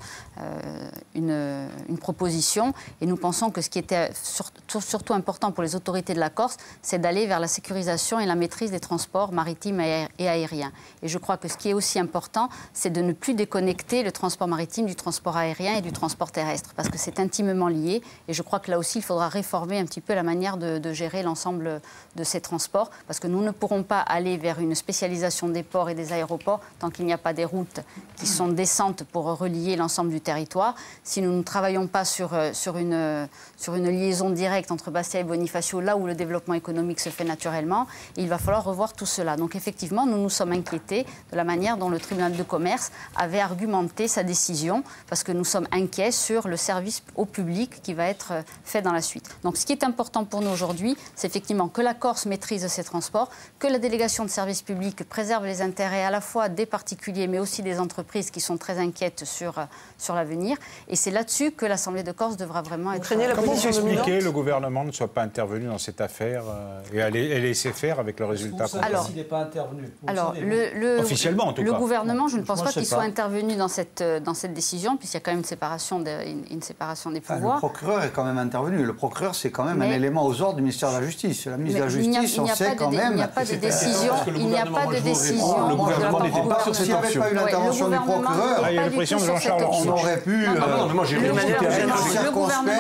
une, une, proposition. Et nous pensons que ce qui était surtout important pour les autorités de la Corse, c'est d'aller vers la sécurisation et la maîtrise des transports maritimes et aériens. Et je crois que ce qui est aussi important, c'est de ne plus déconnecter le transport maritime du transport aérien et du transport terrestre, parce que c'est intimement lié et je crois que là aussi, il faudra réformer un petit peu la manière de, gérer l'ensemble de ces transports, parce que nous ne pourrons pas aller vers une spécialisation des ports et des aéroports tant qu'il n'y a pas des routes qui sont décentes pour relier l'ensemble du territoire. Si nous ne travaillons pas sur, euh, sur, une, sur une liaison directe entre Bastia et Bonifacio, là où le développement économique se fait naturellement, il va falloir revoir tout cela. Donc effectivement, nous nous sommes inquiétés de la manière dont le tribunal de commerce avait argumenté sa décision, parce que nous sommes inquiets sur le service au public qui va être euh, fait dans la suite. Donc ce qui est important pour nous aujourd'hui, c'est effectivement que la Corse maîtrise ses transports, que la délégation de services publics préserve les intérêts à la fois des particuliers mais aussi des entreprises qui sont très inquiètes sur, euh, sur l'avenir. Et c'est là-dessus que l'Assemblée de Corse devra vraiment être...
Comment vous expliquez, le gouvernement ne soit pas intervenu dans cette affaire euh, et, aller, laisser faire avec le résultat
Alors, n'est pas intervenu
Alors, le,
officiellement en tout
le
cas.
Le gouvernement, je ne pense pas qu'il soit intervenu dans cette, euh, dans cette décision, puisqu'il y a quand même une séparation, une, séparation des pouvoirs.
le procureur est quand même intervenu. Le procureur, c'est quand même un élément aux ordres du ministère de la Justice. La ministre de la Justice, on sait quand même.
Il n'y a pas de décision. Il n'y a pas de décision.
Le gouvernement n'était pas sur cette option.
S'il n'y avait pas eu l'intervention du procureur,
il y a l'impression de Jean-Charles
on aurait pu.
Non, moi j'ai
le gouvernement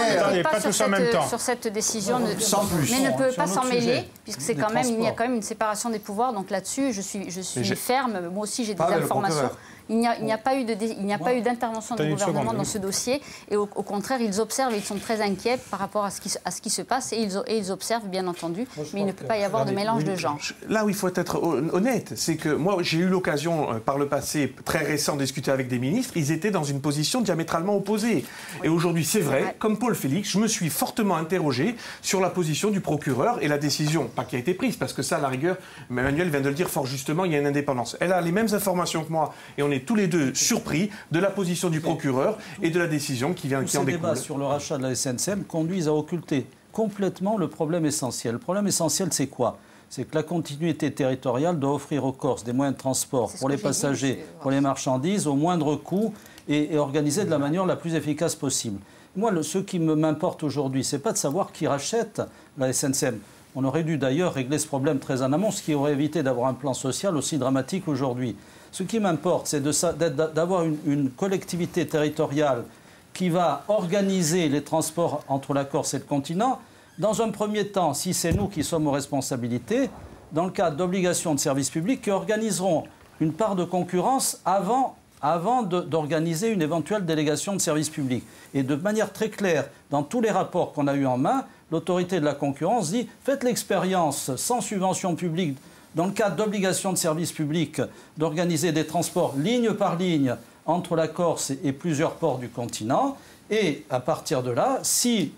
pas sur cette, sur cette décision, mais ne peut pas s'en mêler, puisque c'est quand même, il y a quand même une séparation des pouvoirs. Donc là-dessus, je suis, je suis ferme. Moi aussi, j'ai des informations. Il n'y a, pas eu d'intervention du gouvernement dans ce dossier. Et au, contraire, ils observent ils sont très inquiets par rapport à ce qui, à ce qui se passe. Et ils, et ils observent, bien entendu. mais il ne peut pas y avoir de mélange de genres.
Là où il faut être honnête, c'est que moi, j'ai eu l'occasion, euh, par le passé très récent, de discuter avec des ministres. Ils étaient dans une position diamétralement opposée. Et aujourd'hui, c'est vrai, comme Paul Félix, je me suis fortement interrogé sur la position du procureur et la décision, pas qui a été prise, parce que ça, à la rigueur, Emmanuel vient de le dire fort justement, il y a une indépendance. Elle a les mêmes informations que moi et on est tous les deux surpris de la position du procureur et de la décision qui vient qui en découle.
débats sur le rachat de la SNCM conduisent à occulter complètement le problème essentiel. Le problème essentiel, c'est quoi? C'est que la continuité territoriale doit offrir aux Corses des moyens de transport pour les passagers, pour les marchandises, au moindre coût et, organiser de la manière la plus efficace possible. Moi, ce qui m'importe aujourd'hui, c'est pas de savoir qui rachète la SNCM. On aurait dû d'ailleurs régler ce problème très en amont, ce qui aurait évité d'avoir un plan social aussi dramatique aujourd'hui. Ce qui m'importe, c'est d'avoir une, collectivité territoriale qui va organiser les transports entre la Corse et le continent. Dans un premier temps, si c'est nous qui sommes aux responsabilités, dans le cadre d'obligations de service public, qui organiseront une part de concurrence avant, avant d'organiser une éventuelle délégation de service public. Et de manière très claire, dans tous les rapports qu'on a eus en main, l'autorité de la concurrence dit faites l'expérience sans subvention publique dans le cadre d'obligations de service public, d'organiser des transports ligne par ligne entre la Corse et plusieurs ports du continent. Et à partir de là, si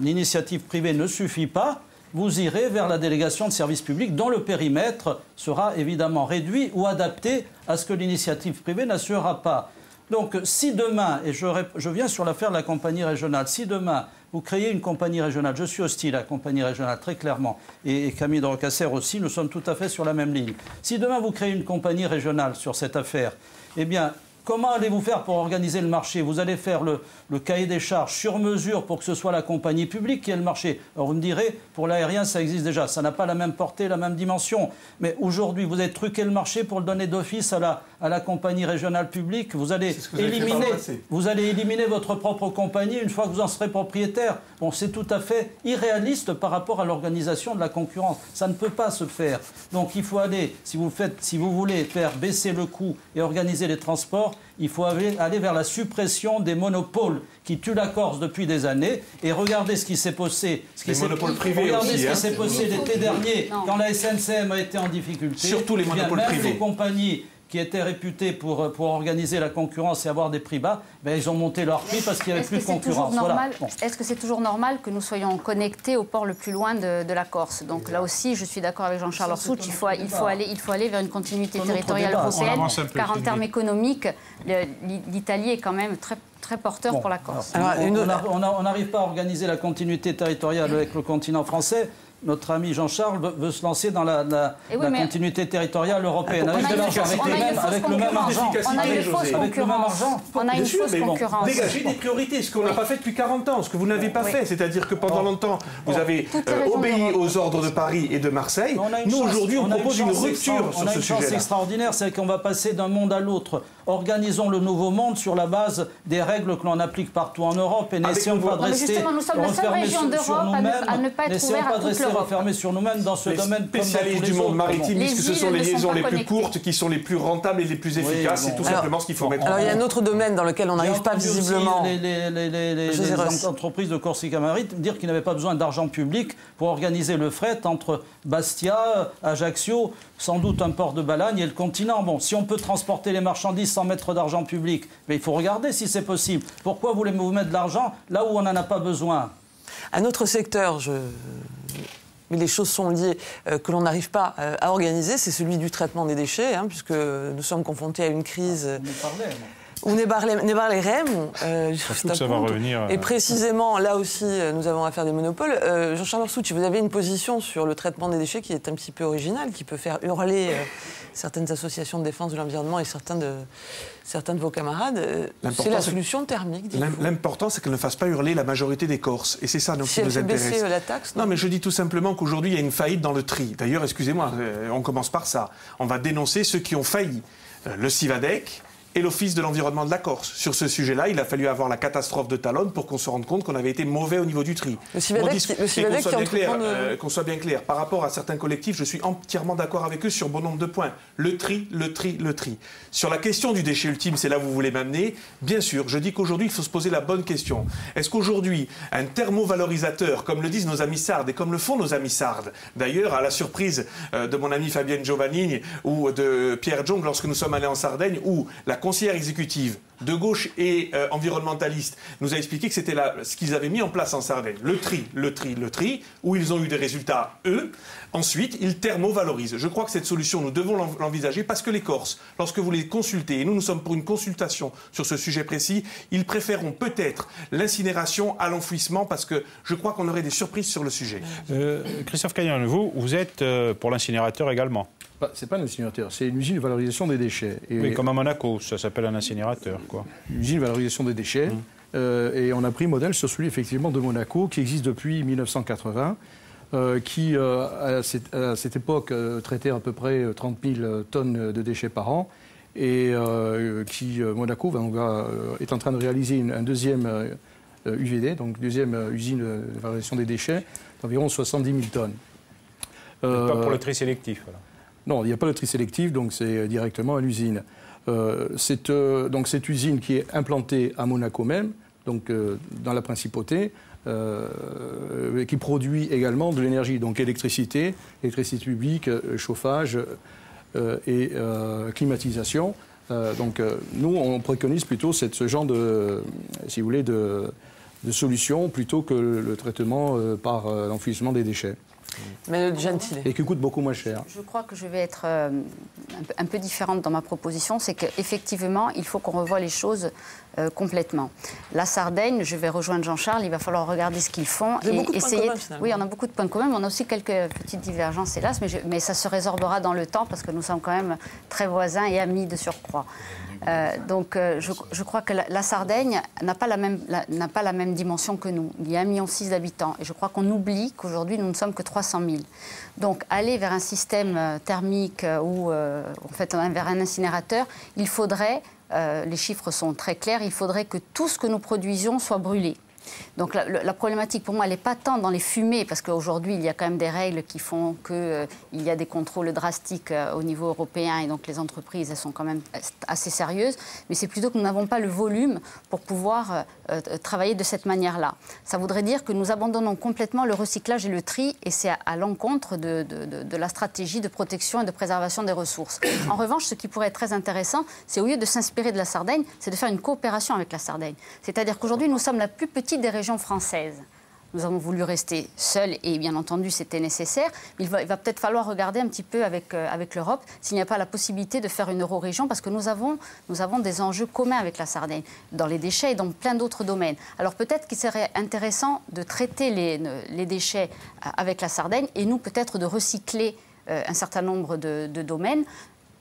l'initiative privée ne suffit pas, vous irez vers la délégation de service public dont le périmètre sera évidemment réduit ou adapté à ce que l'initiative privée n'assurera pas. Donc si demain, et je, je viens sur l'affaire de la compagnie régionale, si demain vous créez une compagnie régionale. Je suis hostile à la compagnie régionale, très clairement. Et, Camille de Rocasser aussi, nous sommes tout à fait sur la même ligne. Si demain vous créez une compagnie régionale sur cette affaire, eh bien, Comment allez-vous faire pour organiser le marché? Vous allez faire le, cahier des charges sur mesure pour que ce soit la compagnie publique qui ait le marché. Alors vous me direz, pour l'aérien, ça existe déjà. Ça n'a pas la même portée, la même dimension. Mais aujourd'hui, vous avez truqué le marché pour le donner d'office à la, à la compagnie régionale publique. Vous allez, éliminer, vous allez éliminer votre propre compagnie une fois que vous en serez propriétaire. Bon, c'est tout à fait irréaliste par rapport à l'organisation de la concurrence. Ça ne peut pas se faire. Donc il faut aller, si vous, faites, si vous voulez faire baisser le coût et organiser les transports, il faut aller, vers la suppression des monopoles qui tuent la Corse depuis des années. Et regardez ce qui s'est passé.
Ce qui les monopoles privés
Regardez
ce
qui
hein.
s'est passé l'été dernier, quand la SNCM a été en difficulté.
Surtout les monopoles
même
privés.
Les compagnies qui étaient réputés pour, pour organiser la concurrence et avoir des prix bas, ben, ils ont monté leur prix parce qu'il n'y avait plus de concurrence.
Est-ce que c'est toujours normal que nous soyons connectés au port le plus loin de, la Corse? Donc là aussi, je suis d'accord avec Jean-Charles Orsout, il faut, il, faut aller, il faut aller vers une continuité territoriale européenne, car en termes économiques, l'Italie est quand même très très porteur pour la Corse.
on n'arrive pas à organiser la continuité territoriale avec le continent français notre ami Jean-Charles veut se lancer dans la,
eh
continuité territoriale européenne.
Avec,
le même argent.
On a une fausse concurrence. On a une fausse concurrence.
Dégager des priorités, ce qu'on n'a pas fait depuis 40 ans, ce que vous n'avez pas fait. C'est-à-dire que pendant longtemps, vous avez euh, obéi aux ordres de Paris et de Marseille. Nous, aujourd'hui, on propose une rupture sur ce sujet. On a une chance
extraordinaire, c'est qu'on va passer d'un monde à l'autre. Organisons le nouveau monde sur la base des règles que l'on applique partout en Europe et n'essayons pas de rester.
Justement, nous sommes la seule région d'Europe à ne pas toute
refermer sur nous-mêmes dans ce domaine
spécialistes du monde maritime disent que ce sont les liaisons les plus courtes qui sont les plus rentables et les plus efficaces. C'est tout simplement ce qu'il faut mettre
en Alors, il y a un autre domaine dans lequel on n'arrive pas visiblement.
Les, les, entreprises de Corsica Maritime dire qu'ils n'avaient pas besoin d'argent public pour organiser le fret entre Bastia, Ajaccio, sans doute un port de Balagne et le continent. Bon, si on peut transporter les marchandises sans mettre d'argent public, mais il faut regarder si c'est possible. Pourquoi voulez-vous mettre de l'argent là où on n'en a pas besoin?
Un autre secteur, je mais les choses sont liées, euh, que l'on n'arrive pas euh, à organiser, c'est celui du traitement des déchets, hein, puisque nous sommes confrontés à une crise.
Ah,
Ou Nebar-les-Rem.
Euh, ça va revenir.
Et précisément, là aussi, nous avons affaire des monopoles. Jean-Charles Arsouti, vous avez une position sur le traitement des déchets qui est un petit peu originale, qui peut faire hurler certaines associations de défense de l'environnement et certains de, certains de vos camarades. C'est la solution thermique.
L'important, c'est qu'elle ne fasse pas hurler la majorité des Corses. Et c'est ça donc, qui nous intéresse.
la taxe
non, mais je dis tout simplement qu'aujourd'hui, il y a une faillite dans le tri. D'ailleurs, excusez-moi, on commence par ça. On va dénoncer ceux qui ont failli. Le CIVADEC, et l'Office de l'environnement de la Corse. Sur ce sujet-là, il a fallu avoir la catastrophe de Talonne pour qu'on se rende compte qu'on avait été mauvais au niveau du tri.
Le euh,
qu'on soit, bien clair, par rapport à certains collectifs, je suis entièrement d'accord avec eux sur bon nombre de points. Le tri, le tri, le tri. Sur la question du déchet ultime, c'est là où vous voulez m'amener. Bien sûr, je dis qu'aujourd'hui, il faut se poser la bonne question. Est-ce qu'aujourd'hui, un thermovalorisateur, comme le disent nos amis sardes et comme le font nos amis sardes, d'ailleurs, à la surprise euh, de mon ami Fabienne Giovannini ou de Pierre Jong lorsque nous sommes allés en Sardaigne, où la conseillère exécutive de gauche et euh, environnementaliste nous a expliqué que c'était ce qu'ils avaient mis en place en Sardaigne. Le tri, le tri, le tri, où ils ont eu des résultats, eux. Ensuite, ils thermovalorisent. Je crois que cette solution, nous devons l'envisager parce que les Corses, lorsque vous les consultez, et nous, nous sommes pour une consultation sur ce sujet précis, ils préféreront peut-être l'incinération à l'enfouissement parce que je crois qu'on aurait des surprises sur le sujet.
Euh, Christophe Cagnan, vous, vous êtes euh, pour l'incinérateur également
c'est pas un incinérateur, c'est une usine de valorisation des déchets.
oui, comme à Monaco, ça s'appelle un incinérateur. Quoi.
Une usine de valorisation des déchets. Mmh. Euh, et on a pris modèle sur celui effectivement de Monaco, qui existe depuis 1980. Euh, qui, euh, à, cette, époque, traitait à peu près 30 000 tonnes de déchets par an, et qui, Monaco est en train de réaliser un deuxième UVD, donc deuxième usine de valorisation des déchets, d'environ 70 000 tonnes.
pas pour le tri sélectif. Voilà.
Non, il n'y a pas de tri sélectif, donc c'est directement à l'usine. Euh, euh, donc cette usine qui est implantée à Monaco même, donc euh, dans la principauté, qui produit également de l'énergie, donc électricité, électricité publique, chauffage et climatisation. donc nous, on préconise plutôt ce genre de, si solution plutôt que le traitement par l'enfouissement des déchets.
Mais
Et qui coûte beaucoup moins cher.
Je, crois que je vais être euh, un, peu, différente dans ma proposition. C'est qu'effectivement, il faut qu'on revoie les choses euh, complètement. La Sardaigne, je vais rejoindre Jean-Charles, il va falloir regarder ce qu'ils font
et essayer.
oui, on a beaucoup de points communs, mais on a aussi quelques petites divergences, hélas, mais, mais ça se résorbera dans le temps parce que nous sommes quand même très voisins et amis de surcroît. Euh, donc euh, je, crois que la, Sardaigne n'a pas, la même, pas la même dimension que nous. Il y a 1,6 million d'habitants. Et je crois qu'on oublie qu'aujourd'hui, nous ne sommes que 300 000. Donc aller vers un système thermique ou en fait vers un incinérateur, il faudrait, les chiffres sont très clairs, il faudrait que tout ce que nous produisions soit brûlé. Donc la, problématique pour moi, elle n'est pas tant dans les fumées, parce qu'aujourd'hui, il y a quand même des règles qui font qu'il euh, y a des contrôles drastiques euh, au niveau européen, et donc les entreprises, elles sont quand même assez sérieuses, mais c'est plutôt que nous n'avons pas le volume pour pouvoir euh, travailler de cette manière-là. Ça voudrait dire que nous abandonnons complètement le recyclage et le tri, et c'est à, l'encontre de, de, la stratégie de protection et de préservation des ressources. En revanche, ce qui pourrait être très intéressant, c'est au lieu de s'inspirer de la Sardaigne, c'est de faire une coopération avec la Sardaigne. C'est-à-dire qu'aujourd'hui, nous sommes la plus petite des régions françaises. Nous avons voulu rester seuls et bien entendu c'était nécessaire. Il va, peut-être falloir regarder un petit peu avec, euh, avec l'Europe s'il n'y a pas la possibilité de faire une euro-région parce que nous avons, des enjeux communs avec la Sardaigne dans les déchets et dans plein d'autres domaines. Alors peut-être qu'il serait intéressant de traiter les, déchets euh, avec la Sardaigne et nous peut-être de recycler euh, un certain nombre de domaines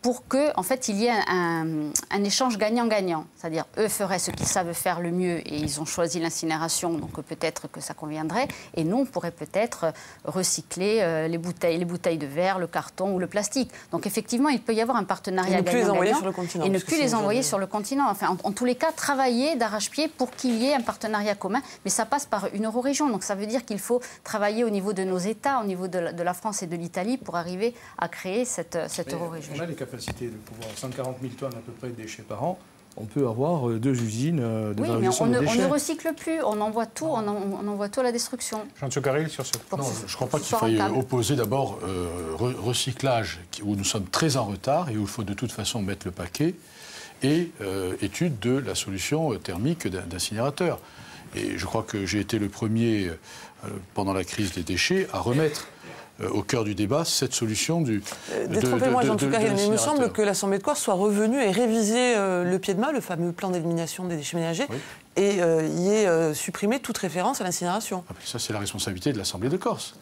pour qu'en en fait, il y ait un, échange gagnant-gagnant. C'est-à-dire, eux feraient ce qu'ils savent faire le mieux et ils ont choisi l'incinération, donc peut-être que ça conviendrait. Et nous, on pourrait peut-être recycler euh, les, bouteilles, les bouteilles de verre, le carton ou le plastique. Donc effectivement, il peut y avoir un partenariat gagnant-gagnant. Et ne plus les envoyer sur le continent. Et ne plus les envoyer sur le continent. Enfin, en, tous les cas, travailler d'arrache-pied pour qu'il y ait un partenariat commun. Mais ça passe par une euro-région. Donc ça veut dire qu'il faut travailler au niveau de nos États, au niveau de la, France et de l'Italie pour arriver à créer cette, cette euro-région
de pouvoir 140 000 tonnes à peu près de déchets par an, on peut avoir euh, deux usines euh, de
oui, mais on, ne, on ne recycle plus, on envoie tout, on, envoie tout à la destruction.
Jean Carré, sur ce
Non, je ne crois pas qu'il faille opposer d'abord euh, recyclage, où nous sommes très en retard et où il faut de toute façon mettre le paquet, et étude de la solution thermique d'incinérateur. Et je crois que j'ai été le premier, pendant la crise des déchets, à remettre au cœur du débat cette solution du.
Détrompez-moi, Jean mais il me semble que l'Assemblée de Corse soit revenue et révisé le pied de mât, le fameux plan d'élimination des déchets ménagers, et y ait supprimé toute référence à l'incinération.
Ah, ça, c'est la responsabilité de l'Assemblée de Corse.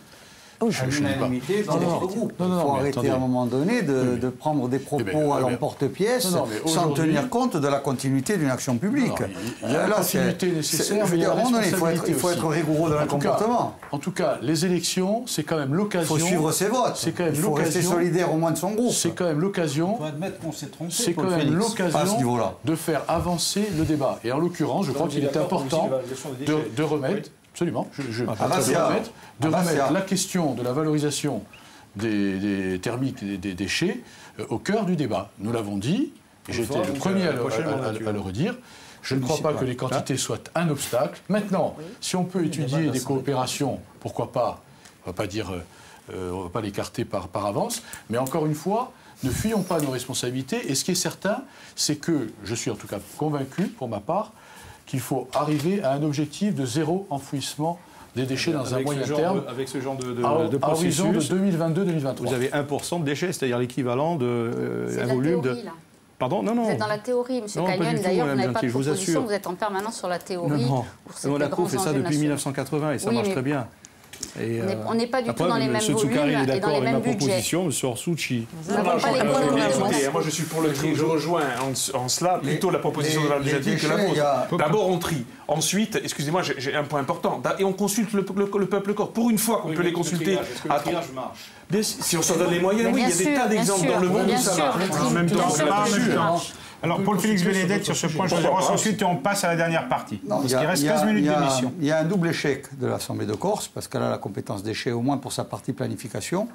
Oh, je, je l'unanimité dans notre groupe. Il faut arrêter à un moment donné de, de prendre des propos eh ben, à l'emporte-pièce sans tenir compte de la continuité d'une action publique.
il y a la continuité nécessaire.
À il faut être, il faut être rigoureux dans le comportement.
en tout cas, les élections, c'est quand même l'occasion.
Il faut suivre ses votes. C'est quand même il faut rester solidaire au moins de son groupe.
C'est quand même l'occasion.
Il faut admettre qu'on s'est trompé.
C'est quand même l'occasion de faire avancer le débat. Et en l'occurrence, je crois qu'il est important de remettre Absolument. Je, ah, bah, de remettre, de ah, la question de la valorisation des, thermiques et des, déchets euh, au cœur du débat. Nous l'avons dit, et j'étais le premier à, le, redire. Je ne crois pas que les quantités soient un obstacle. Maintenant, si on peut étudier des coopérations, pourquoi pas On ne va pas dire, euh, euh, on va pas l'écarter par, par avance. Mais encore une fois, ne fuyons pas nos responsabilités. Et ce qui est certain, c'est que je suis en tout cas convaincu, pour ma part, qu'il faut arriver à un objectif de zéro enfouissement des déchets dans un moyen terme.
avec ce genre de, de,
à, de horizon de 2022-2023.
Vous avez 1% de déchets, c'est-à-dire l'équivalent de
euh, un volume de. Pardon? Non, non. Vous êtes dans la théorie, M. Cagnon. D'ailleurs, vous n'avez pas de proposition, vous, assure. vous êtes en permanence sur la théorie.
Non, non. Monaco fait ça depuis 1980 et ça marche très bien.
Et on n'est pas du tout dans les mêmes volumes et dans les mêmes budgets.
proposition, M. Orsucci.
Nous n'avons pas les
écoutez, Moi, je suis pour le tri. Je rejoins en, cela plutôt la proposition de la législative que la vôtre. D'abord, on trie. Ensuite, excusez-moi, j'ai un point important. Et on consulte le, peuple corps. Pour une fois qu'on peut les consulter. Si on s'en donne les moyens, oui, il y a des tas d'exemples dans le monde où ça marche.
En même temps, alors, Paul-Félix Bénédette, sur ce point, je vous ensuite et on passe à la dernière partie. parce qu'il reste 15 minutes d'émission.
Il y a un double échec de l'Assemblée de Corse, parce qu'elle a la compétence déchets au moins pour sa partie planification.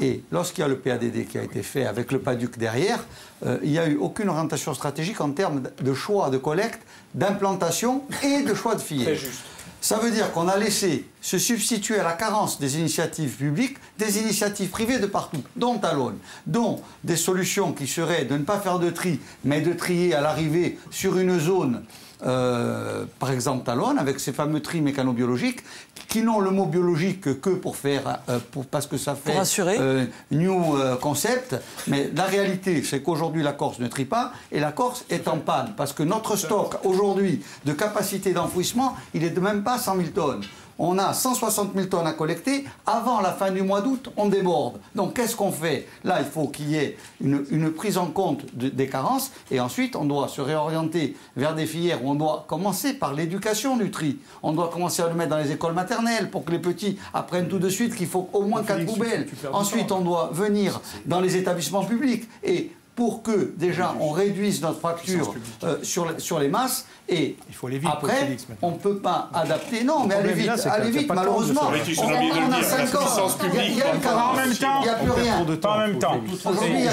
Et lorsqu'il y a le PADD qui a été fait avec le PADUC derrière, euh, il n'y a eu aucune orientation stratégique en termes de choix de collecte, d'implantation et de choix de filière. Très juste. Ça veut dire qu'on a laissé se substituer à la carence des initiatives publiques des initiatives privées de partout, dont Talon, dont des solutions qui seraient de ne pas faire de tri, mais de trier à l'arrivée sur une zone euh, par exemple Talon, avec ces fameux tri mécanobiologiques, qui n'ont le mot biologique que pour faire, euh, pour, parce que ça fait
euh,
new concept. Mais la réalité, c'est qu'aujourd'hui la Corse ne trie pas et la Corse est en panne parce que notre stock aujourd'hui de capacité d'enfouissement, il est de même pas 100 000 tonnes on a 160 000 tonnes à collecter. Avant la fin du mois d'août, on déborde. Donc qu'est-ce qu'on fait? Là, il faut qu'il y ait une, prise en compte des carences. Et ensuite, on doit se réorienter vers des filières où on doit commencer par l'éducation du tri. On doit commencer à le mettre dans les écoles maternelles pour que les petits apprennent tout de suite qu'il faut au moins quatre poubelles. Ensuite, on doit venir dans les établissements publics. Et pour que déjà on réduise notre fracture euh, sur, sur les masses et
il faut aller vite
après on ne peut pas adapter. Non mais allez vite allez vite malheureusement. on, a 5 ans. il n'y a plus rien.
en même temps.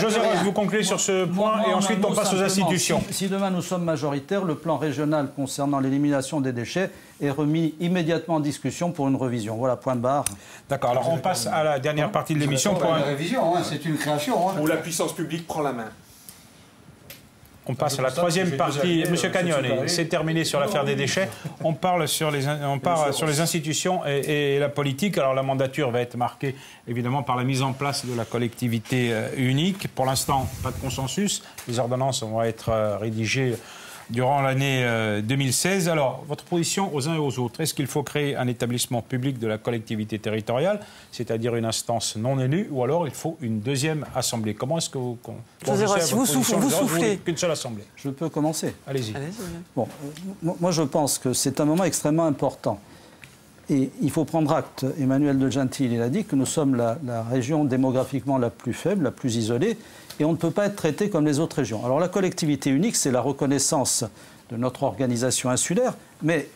José vous concluez sur ce point et ensuite on passe aux institutions.
si demain nous sommes majoritaires le plan régional concernant l'élimination des déchets est remis immédiatement en discussion pour une revision. Voilà, point de barre.
D'accord, alors on passe à la dernière partie de l'émission.
Pour une révision, hein, c'est une création. Hein.
Où la puissance publique prend la main.
On passe à la troisième partie. Monsieur Cagnone, c'est terminé sur l'affaire des déchets. On parle sur les, on parle sur les institutions et, la politique. Alors la mandature va être marquée évidemment par la mise en place de la collectivité euh, unique. Pour l'instant, pas de consensus. Les ordonnances vont être euh, rédigées durant l'année 2016. Euh, Alors, votre position aux uns et aux autres, est-ce qu'il faut créer un établissement public de la collectivité territoriale, c'est-à-dire une instance non élue, ou alors il faut une deuxième assemblée? Comment est-ce que vous...
si vous, soufflez, vous soufflez.
Qu'une seule assemblée.
Je peux commencer
Allez-y.
bon, moi je pense que c'est un moment extrêmement important. Et il faut prendre acte, Emmanuel de Gentil, il a dit que nous sommes la, région démographiquement la plus faible, la plus isolée, et on ne peut pas être traité comme les autres régions. Alors la collectivité unique, c'est la reconnaissance de notre organisation insulaire, mais,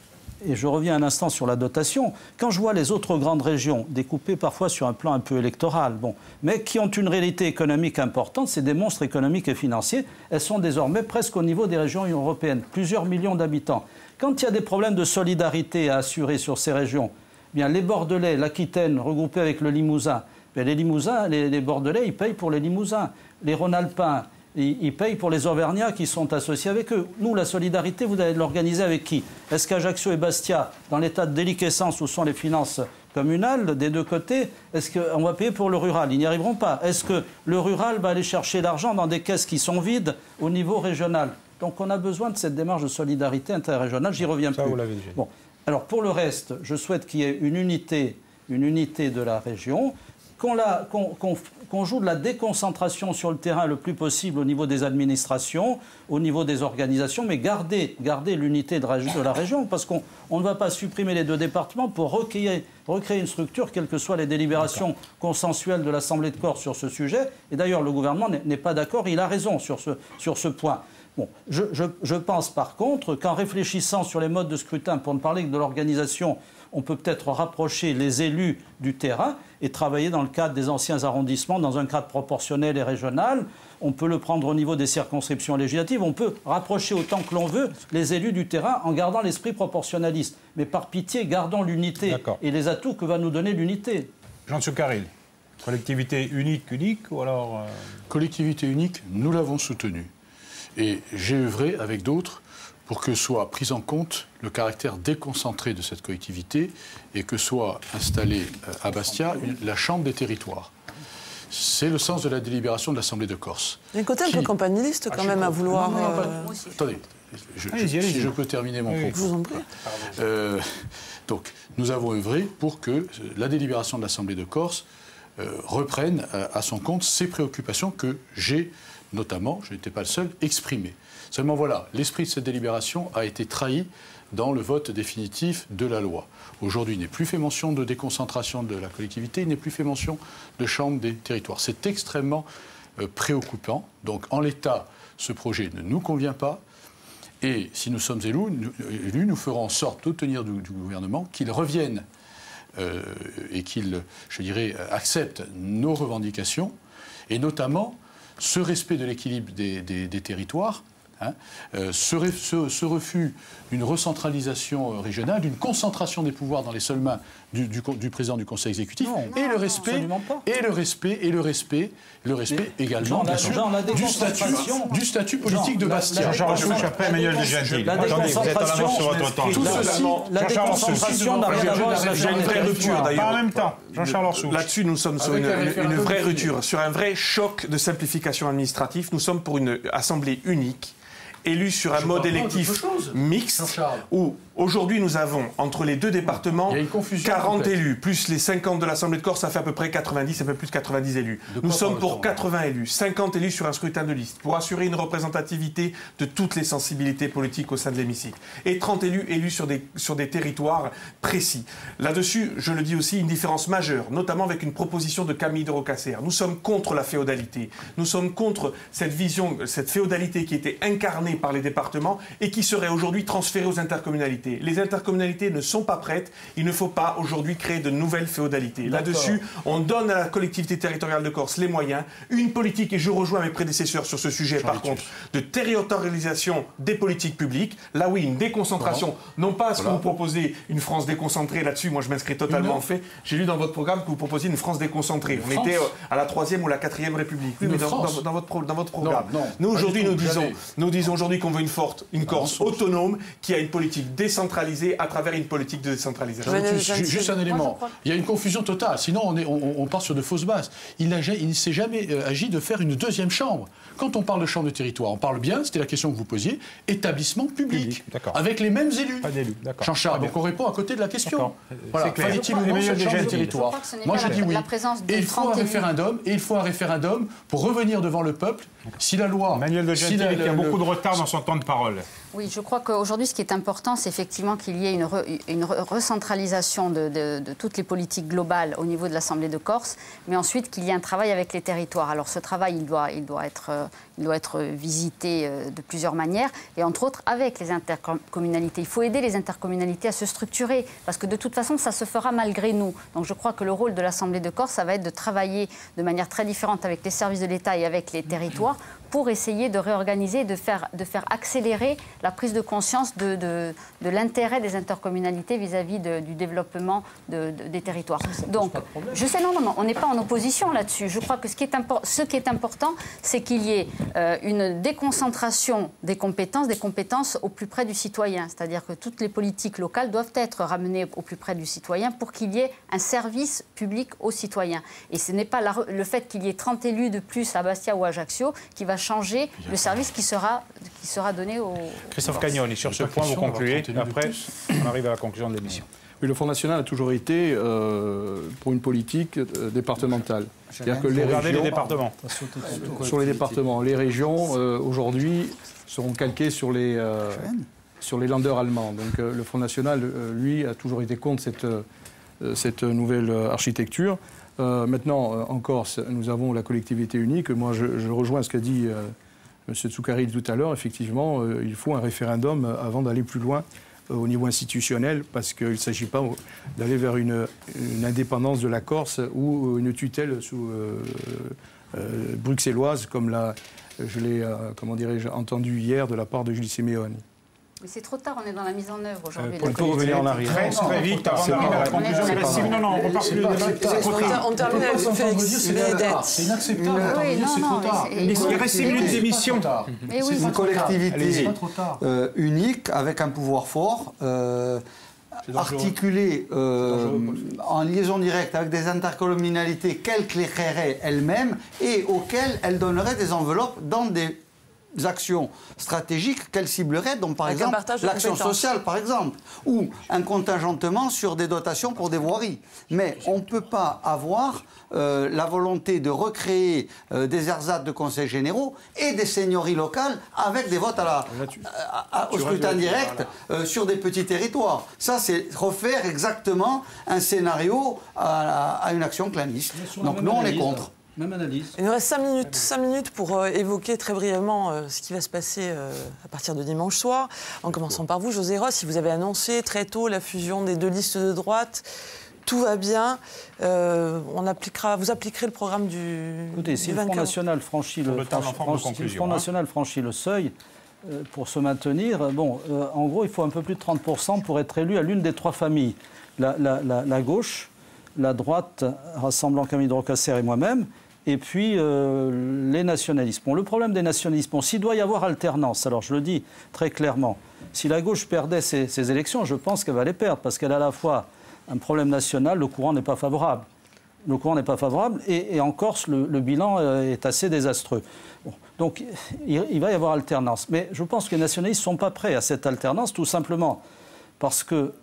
et je reviens un instant sur la dotation, quand je vois les autres grandes régions découpées parfois sur un plan un peu électoral, bon, mais qui ont une réalité économique importante, c'est des monstres économiques et financiers, elles sont désormais presque au niveau des régions européennes, plusieurs millions d'habitants. Quand il y a des problèmes de solidarité à assurer sur ces régions, eh les Bordelais, l'Aquitaine, regroupés avec le Limousin, ben, les Limousins, les, les Bordelais, ils payent pour les Limousins les Rhône-Alpins, ils, payent pour les Auvergnats qui sont associés avec eux. Nous, la solidarité, vous allez l'organiser avec qui? Est-ce qu'Ajaccio et Bastia, dans l'état de déliquescence où sont les finances communales des deux côtés. Est-ce qu'on va payer pour le rural? Ils n'y arriveront pas. Est-ce que le rural va aller chercher l'argent dans des caisses qui sont vides au niveau régional? Donc on a besoin de cette démarche de solidarité interrégionale. J'y reviens
Ça,
plus.
vous l'avez dit.
Bon. Alors pour le reste, je souhaite qu'il y ait une unité, une unité de la région, qu'on joue de la déconcentration sur le terrain le plus possible au niveau des administrations, au niveau des organisations, mais garder, garder l'unité de, la région, parce qu'on on ne va pas supprimer les deux départements pour recréer, recréer une structure, quelles que soient les délibérations consensuelles de l'Assemblée de Corse sur ce sujet. Et d'ailleurs, le gouvernement n'est n'est pas d'accord, il a raison sur ce, sur ce point. Bon, je, je- je pense par contre qu'en réfléchissant sur les modes de scrutin, pour ne parler que de l'organisation, on peut peut-être rapprocher les élus du terrain et travailler dans le cadre des anciens arrondissements, dans un cadre proportionnel et régional. On peut le prendre au niveau des circonscriptions législatives. On peut rapprocher autant que l'on veut les élus du terrain en gardant l'esprit proportionnaliste. Mais par pitié, gardons l'unité et les atouts que va nous donner l'unité.
Jean Soukaril, collectivité unique, unique, ou alors. euh,
Collectivité unique, nous l'avons soutenue. Et j'ai œuvré avec d'autres pour que soit pris en compte le caractère déconcentré de cette collectivité et que soit installée euh, à Bastia la Chambre des territoires. C'est le sens de la délibération de l'Assemblée de Corse.
Il y a un côté un
Qui-
peu campaniliste quand
Ah,
même à vouloir.
Non, non, non,
euh,
pas- Attendez, je- si je peux terminer mon
Oui, oui.
propos.
Je vous en prie.
Euh, donc, nous avons œuvré pour que la délibération de l'Assemblée de Corse euh, reprenne à son compte ces préoccupations que j'ai, notamment, je n'étais pas le seul, exprimées. Seulement voilà, l'esprit de cette délibération a été trahi dans le vote définitif de la loi. Aujourd'hui, il n'est plus fait mention de déconcentration de la collectivité, il n'est plus fait mention de chambre des territoires. C'est extrêmement euh, préoccupant. Donc, en l'état, ce projet ne nous convient pas. Et si nous sommes élus, nous, élus, nous ferons en sorte d'obtenir du, du gouvernement qu'il revienne euh, et qu'il, je dirais, accepte nos revendications, et notamment ce respect de l'équilibre des, territoires, hein, euh, ce refus d'une recentralisation euh, régionale, d'une concentration des pouvoirs dans les seules mains du, du du président du Conseil exécutif,
Non,
et
non,
le respect, et le respect, et le respect, le respect également, bien
la-
sûr,
Jean, la
du statut, du statut politique
Jean,
de
la-
Bastia.
la-
Jean-Charles Souche, après Emmanuel de Gentil.
La
Attendez, vous êtes en avance sur votre temps.
Tout
La-
ceci,
La
Jean-Charles
déconcentration n'a rien à voir
j'ai-
avec
une vraie
la
rupture, d'ailleurs.
Pas en même temps. Jean-Charles Orsou.
Là-dessus, nous sommes sur une,
un
une- vraie rupture, sur un vrai choc de simplification administrative. Nous sommes pour une assemblée unique, élue sur un
Je
mode électif mixte, où aujourd'hui nous avons, entre les deux départements,
Il y a une confusion
40
complète.
élus, plus les 50 de l'Assemblée de Corse, ça fait à peu près 90, un peu plus de 90 élus.
De
Nous sommes pour 80 élus, 50 élus sur un scrutin de liste, pour assurer une représentativité de toutes les sensibilités politiques au sein de l'hémicycle. Et 30 élus élus sur des, sur des territoires précis. Là-dessus, je le dis aussi, une différence majeure, notamment avec une proposition de Camille de Rocasser. Nous sommes contre la féodalité. Nous sommes contre cette vision, cette féodalité qui était incarnée par les départements et qui serait aujourd'hui transférée aux intercommunalités. Les intercommunalités ne sont pas prêtes. Il ne faut pas aujourd'hui créer de nouvelles féodalités. Là-dessus, on donne à la collectivité territoriale de Corse les moyens, une politique, et je rejoins mes prédécesseurs sur ce sujet par contre, de territorialisation des politiques publiques. Là oui, une déconcentration, non pas ce que vous proposez, une France déconcentrée là-dessus, moi je m'inscris totalement en fait. J'ai lu dans votre programme que vous proposiez une France déconcentrée. On
France.
était à la troisième ou la quatrième République. Oui,
Une
mais dans,
France.
dans- dans votre, pro- dans votre programme.
Non, non,
nous aujourd'hui nous disons,
jamais.
nous disons aujourd'hui qu'on veut une forte, une Corse autonome qui a une politique décentralisée à travers une politique de décentralisation.
Juste un élément. Il y a une confusion totale. Sinon, on, est- on- on part sur de fausses bases. Il n'a ja- il ne s'est jamais euh, agi de faire une deuxième chambre. Quand on parle de chambre de territoire, on parle bien, c'était la question que vous posiez, établissement public.
Public, d'accord.
avec les mêmes élus.
Pas d'élus, d'accord.
Jean-Charles, donc on répond à côté de la question. Voilà. Fallait-il ou non cette chambre de territoire
Je crois que ce n'est
Moi,
pas
je dis oui.
la présence de
et il faut
30
un référendum, et il faut un référendum pour revenir devant le peuple. Si la loi,
Emmanuel de
si
Gentil, qui a beaucoup de retard dans son temps de parole.
Oui, je crois qu'aujourd'hui, ce qui est important, c'est effectivement qu'il y ait une, re- une re- recentralisation de, de- de toutes les politiques globales au niveau de l'Assemblée de Corse, mais ensuite qu'il y ait un travail avec les territoires. Alors ce travail, il doit, il doit, être, euh, il doit être visité euh, de plusieurs manières, et entre autres avec les intercommunalités. Il faut aider les intercommunalités à se structurer, parce que de toute façon, ça se fera malgré nous. Donc je crois que le rôle de l'Assemblée de Corse, ça va être de travailler de manière très différente avec les services de l'État et avec les territoires pour essayer de réorganiser, de faire, de faire accélérer la prise de conscience de, de, de l'intérêt des intercommunalités vis-à-vis du développement des territoires. Donc, je sais, non, non, non on n'est pas en opposition là-dessus. Je crois que ce qui est, ce qui est important, c'est qu'il y ait euh, une déconcentration des compétences, des compétences au plus près du citoyen. C'est-à-dire que toutes les politiques locales doivent être ramenées au plus près du citoyen pour qu'il y ait un service public aux citoyens. Et ce n'est pas le fait qu'il y ait 30 élus de plus à Bastia ou à Ajaccio qui va changer le service qui sera, qui sera donné aux...
Christophe Cagnoni, sur ce point, vous concluez. Après, on arrive à la conclusion de l'émission.
Oui, le Front National a toujours été euh, pour une politique euh, départementale.
C'est-à-dire que les régions, les départements.
Sur les départements. Les régions, euh, aujourd'hui, seront calquées sur les, sur les landeurs allemands. Donc le Front National, lui, a toujours été contre cette, cette nouvelle architecture. maintenant, en Corse, nous avons la collectivité unique. Moi, je, je rejoins ce qu'a dit M. Tsoukari tout à l'heure. Effectivement, il faut un référendum avant d'aller plus loin euh, au niveau institutionnel, parce qu'il ne s'agit pas d'aller vers une, indépendance de la Corse ou une tutelle sous, euh, euh, bruxelloise, comme je l'ai entendu hier de la part de Julie Simeone.
Mais c'est trop tard, on est dans la mise en œuvre aujourd'hui.
Euh, pour revenir en arrière. Très, très vite, avant d'arriver à la conclusion. Non, non, on repart sur le débat.
On termine avec Félix
C'est inacceptable. C'est trop tard.
Il reste 6 minutes d'émission.
C'est une collectivité euh, unique, avec un pouvoir fort. Euh, articulée euh, en liaison directe avec des intercommunalités qu'elle créerait elle-même et auxquelles elle donnerait des enveloppes dans des actions stratégiques qu'elle ciblerait, donc par exemple l'action sociale, par exemple, ou un contingentement sur des dotations pour des voiries. Mais on ne peut pas avoir euh, la volonté de recréer euh, des ersats de conseils généraux et des seigneuries locales avec des votes à la, au scrutin direct euh, sur des petits territoires. Ça, c'est refaire exactement un scénario à, à une action claniste. Donc nous, on est contre.
Même analyse.
Il nous reste 5 minutes, 5 minutes pour euh, évoquer très brièvement euh, ce qui va se passer euh, à partir de dimanche soir. En commençant par vous, José Ross, si vous avez annoncé très tôt la fusion des deux listes de droite, tout va bien. on appliquera, vous appliquerez le programme du.
Écoutez, si le Front National franchit le, Front National franchit le seuil, pour se maintenir, bon, en gros, il faut un peu plus de 30% pour être élu à l'une des trois familles. La, la, la gauche, la droite rassemblant Camille Drocasser et moi-même, et puis euh, les nationalistes. Bon, le problème des nationalistes, bon, s'il doit y avoir alternance, alors je le dis très clairement, si la gauche perdait ces, élections, je pense qu'elle va les perdre, parce qu'elle a à la fois un problème national, le courant n'est pas favorable. Le courant n'est pas favorable, et, en Corse, le, bilan euh, est assez désastreux. donc, il, va y avoir alternance. Mais je pense que les nationalistes ne sont pas prêts à cette alternance, tout simplement parce que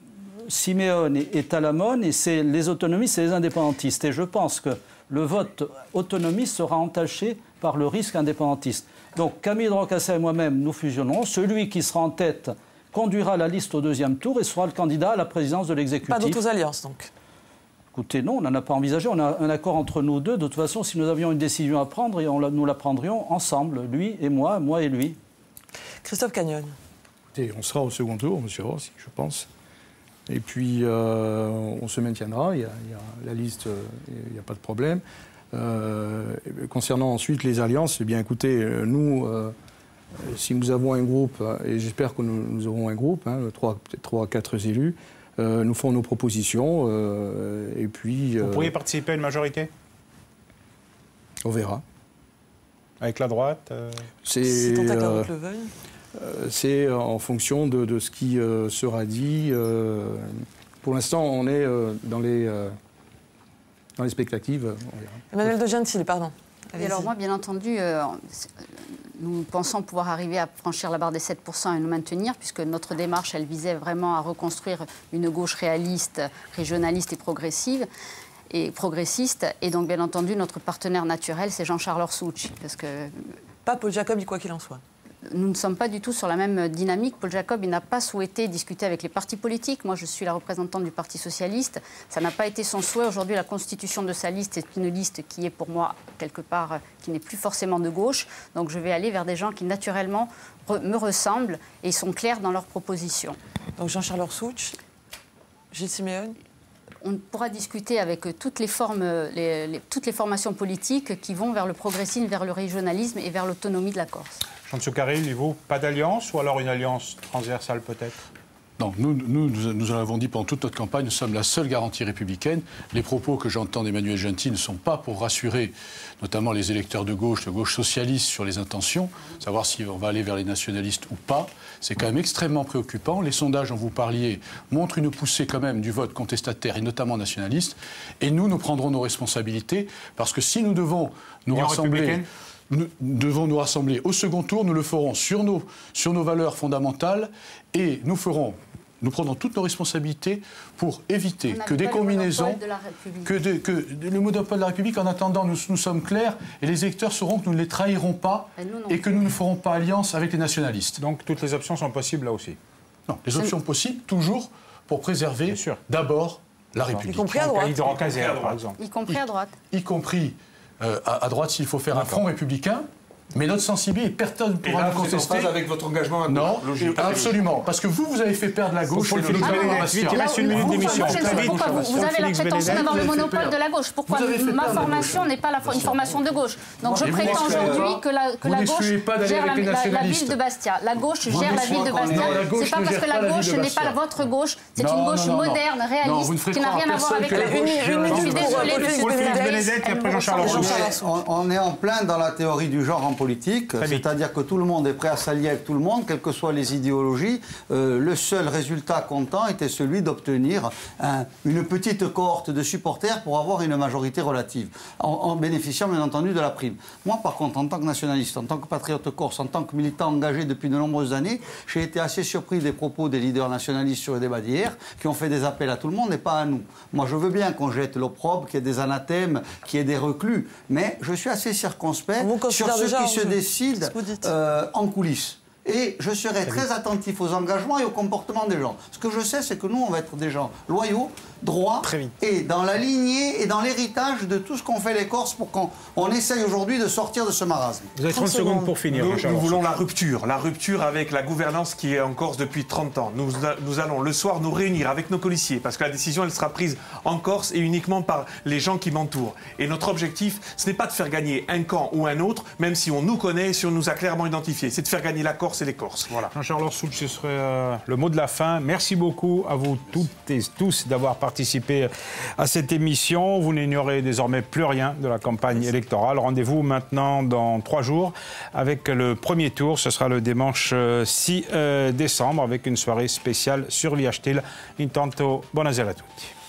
Siméon est à la mode, et c'est les autonomistes et les indépendantistes. Et je pense que le vote autonomiste sera entaché par le risque indépendantiste. Donc Camille Drocassa et moi-même, nous fusionnons. Celui qui sera en tête conduira la liste au deuxième tour et sera le candidat à la présidence de l'exécutif.
Pas d'autres alliances, donc
Écoutez, non, on n'en a pas envisagé. On a un accord entre nous deux. De toute façon, si nous avions une décision à prendre, nous la prendrions ensemble, lui et moi, moi et lui.
Christophe Cagnon.
Écoutez, on sera au second tour, monsieur Rossi, je pense. Et puis, euh, on se maintiendra. Il y a, la liste, euh, il n'y a pas de problème. Euh, concernant ensuite les alliances, eh bien, écoutez, nous, si nous avons un groupe, et j'espère que nous, aurons un groupe, hein, peut-être 3 4 élus, nous ferons nos propositions. et puis.
Vous pourriez participer à une majorité?
On verra.
Avec la droite
C'est. Si tant le veuille
c'est en fonction de, ce qui euh, sera dit. Euh, pour l'instant, on est dans les, dans les expectatives.
Emmanuel de Gentil, pardon.
alors moi, bien entendu, nous pensons pouvoir arriver à franchir la barre des 7% et nous maintenir, puisque notre démarche, elle visait vraiment à reconstruire une gauche réaliste, régionaliste et progressive et progressiste. Et donc, bien entendu, notre partenaire naturel, c'est Jean-Charles Orsouch. Parce que...
Pas Paul Jacob, quoi qu'il en soit
nous ne sommes pas du tout sur la même dynamique. Paul Jacob, il n'a pas souhaité discuter avec les partis politiques. Moi, je suis la représentante du Parti socialiste. Ça n'a pas été son souhait. Aujourd'hui, la constitution de sa liste est une liste qui est pour moi, quelque part, qui n'est plus forcément de gauche. Donc, je vais aller vers des gens qui, naturellement, me ressemblent et sont clairs dans leurs propositions.
Donc, Jean-Charles Orsouch, Gilles Siméon
on pourra discuter avec toutes les, formes, toutes les formations politiques qui vont vers le progressisme, vers le régionalisme et vers l'autonomie de la Corse.
Carril, et vous, pas d'alliance ou alors une alliance transversale peut-être?
Non, nous, nous, nous, l'avons dit pendant toute notre campagne, nous sommes la seule garantie républicaine. Les propos que j'entends d'Emmanuel Gentil ne sont pas pour rassurer notamment les électeurs de gauche, de gauche socialiste sur les intentions, savoir si on va aller vers les nationalistes ou pas. C'est quand même extrêmement préoccupant. Les sondages dont vous parliez montrent une poussée quand même du vote contestataire et notamment nationaliste. Et nous, nous prendrons nos responsabilités parce que si nous devons nous rassembler nous devons nous rassembler au second tour. Nous le ferons sur nos, sur nos valeurs fondamentales et nous ferons nous prenons toutes nos responsabilités pour éviter que des combinaisons, que, que, le monopole de la République, en attendant, nous, nous, sommes clairs et les électeurs sauront que nous ne les trahirons pas et, que nous ne ferons pas alliance avec les nationalistes.
Donc toutes les options sont possibles là aussi
Non, les options possibles, toujours pour préserver d'abord la République.
Y compris à droite.
par exemple. Y compris à droite.
Y, compris à, à, droite s'il faut faire un front républicain. Mais notre sensibilité, personne ne pourra nous contester.
Avec votre engagement
Non, absolument. Parce que vous, vous avez fait perdre la gauche.
Paul Félix Bénédette, il reste une minute d'émission.
Vous avez la prétention d'avoir le monopole de la gauche. Pourquoi ma formation n'est pas une formation de gauche Donc je prétends aujourd'hui que la gauche gère la ville de Bastia. La gauche gère la ville de Bastia. C'est pas parce que la gauche n'est pas votre gauche, c'est une gauche moderne, réaliste, qui n'a rien à voir avec la gauche. Je suis désolée
On est en plein dans la théorie du genre politique, c'est-à-dire que tout le monde est prêt à s'allier avec tout le monde, quelles que soient les idéologies. Euh, le seul résultat comptant était celui d'obtenir une petite cohorte de supporters pour avoir une majorité relative, en, bénéficiant bien entendu de la prime. Moi, par contre, en tant que nationaliste, en tant que patriote corse, en tant que militant engagé depuis de nombreuses années, j'ai été assez surpris des propos des leaders nationalistes sur le débat d'hier, qui ont fait des appels à tout le monde et pas à nous. Moi, je veux bien qu'on jette l'opprobre, qu'il y ait des anathèmes, qu'il y ait des reclus, mais je suis assez circonspect sur ce qui se décide euh, en coulisses. Et je serai très attentif aux engagements et au comportement des gens. Ce que je sais, c'est que nous, on va être des gens loyaux, droits, et dans la lignée et dans l'héritage de tout ce qu'ont fait les Corses pour qu'on essaye aujourd'hui de sortir de ce marasme.
Vous avez 30 secondes pour finir.
Nous, voulons la rupture, la rupture avec la gouvernance qui est en Corse depuis 30 ans. Nous, nous allons le soir nous réunir avec nos policiers, parce que la décision, elle sera prise en Corse et uniquement par les gens qui m'entourent. Et notre objectif, ce n'est pas de faire gagner un camp ou un autre, même si on nous connaît, si on nous a clairement identifiés. C'est de faire gagner la Corse c'est les Corses. Voilà.
Jean-Charles Orsoul, ce serait euh, le mot de la fin. Merci beaucoup à vous toutes et tous d'avoir participé à cette émission. Vous n'ignorez désormais plus rien de la campagne électorale. Rendez-vous maintenant dans trois jours avec le premier tour. Ce sera le dimanche 6 euh, euh, décembre avec une soirée spéciale sur Via Intanto, buonasera a tutti.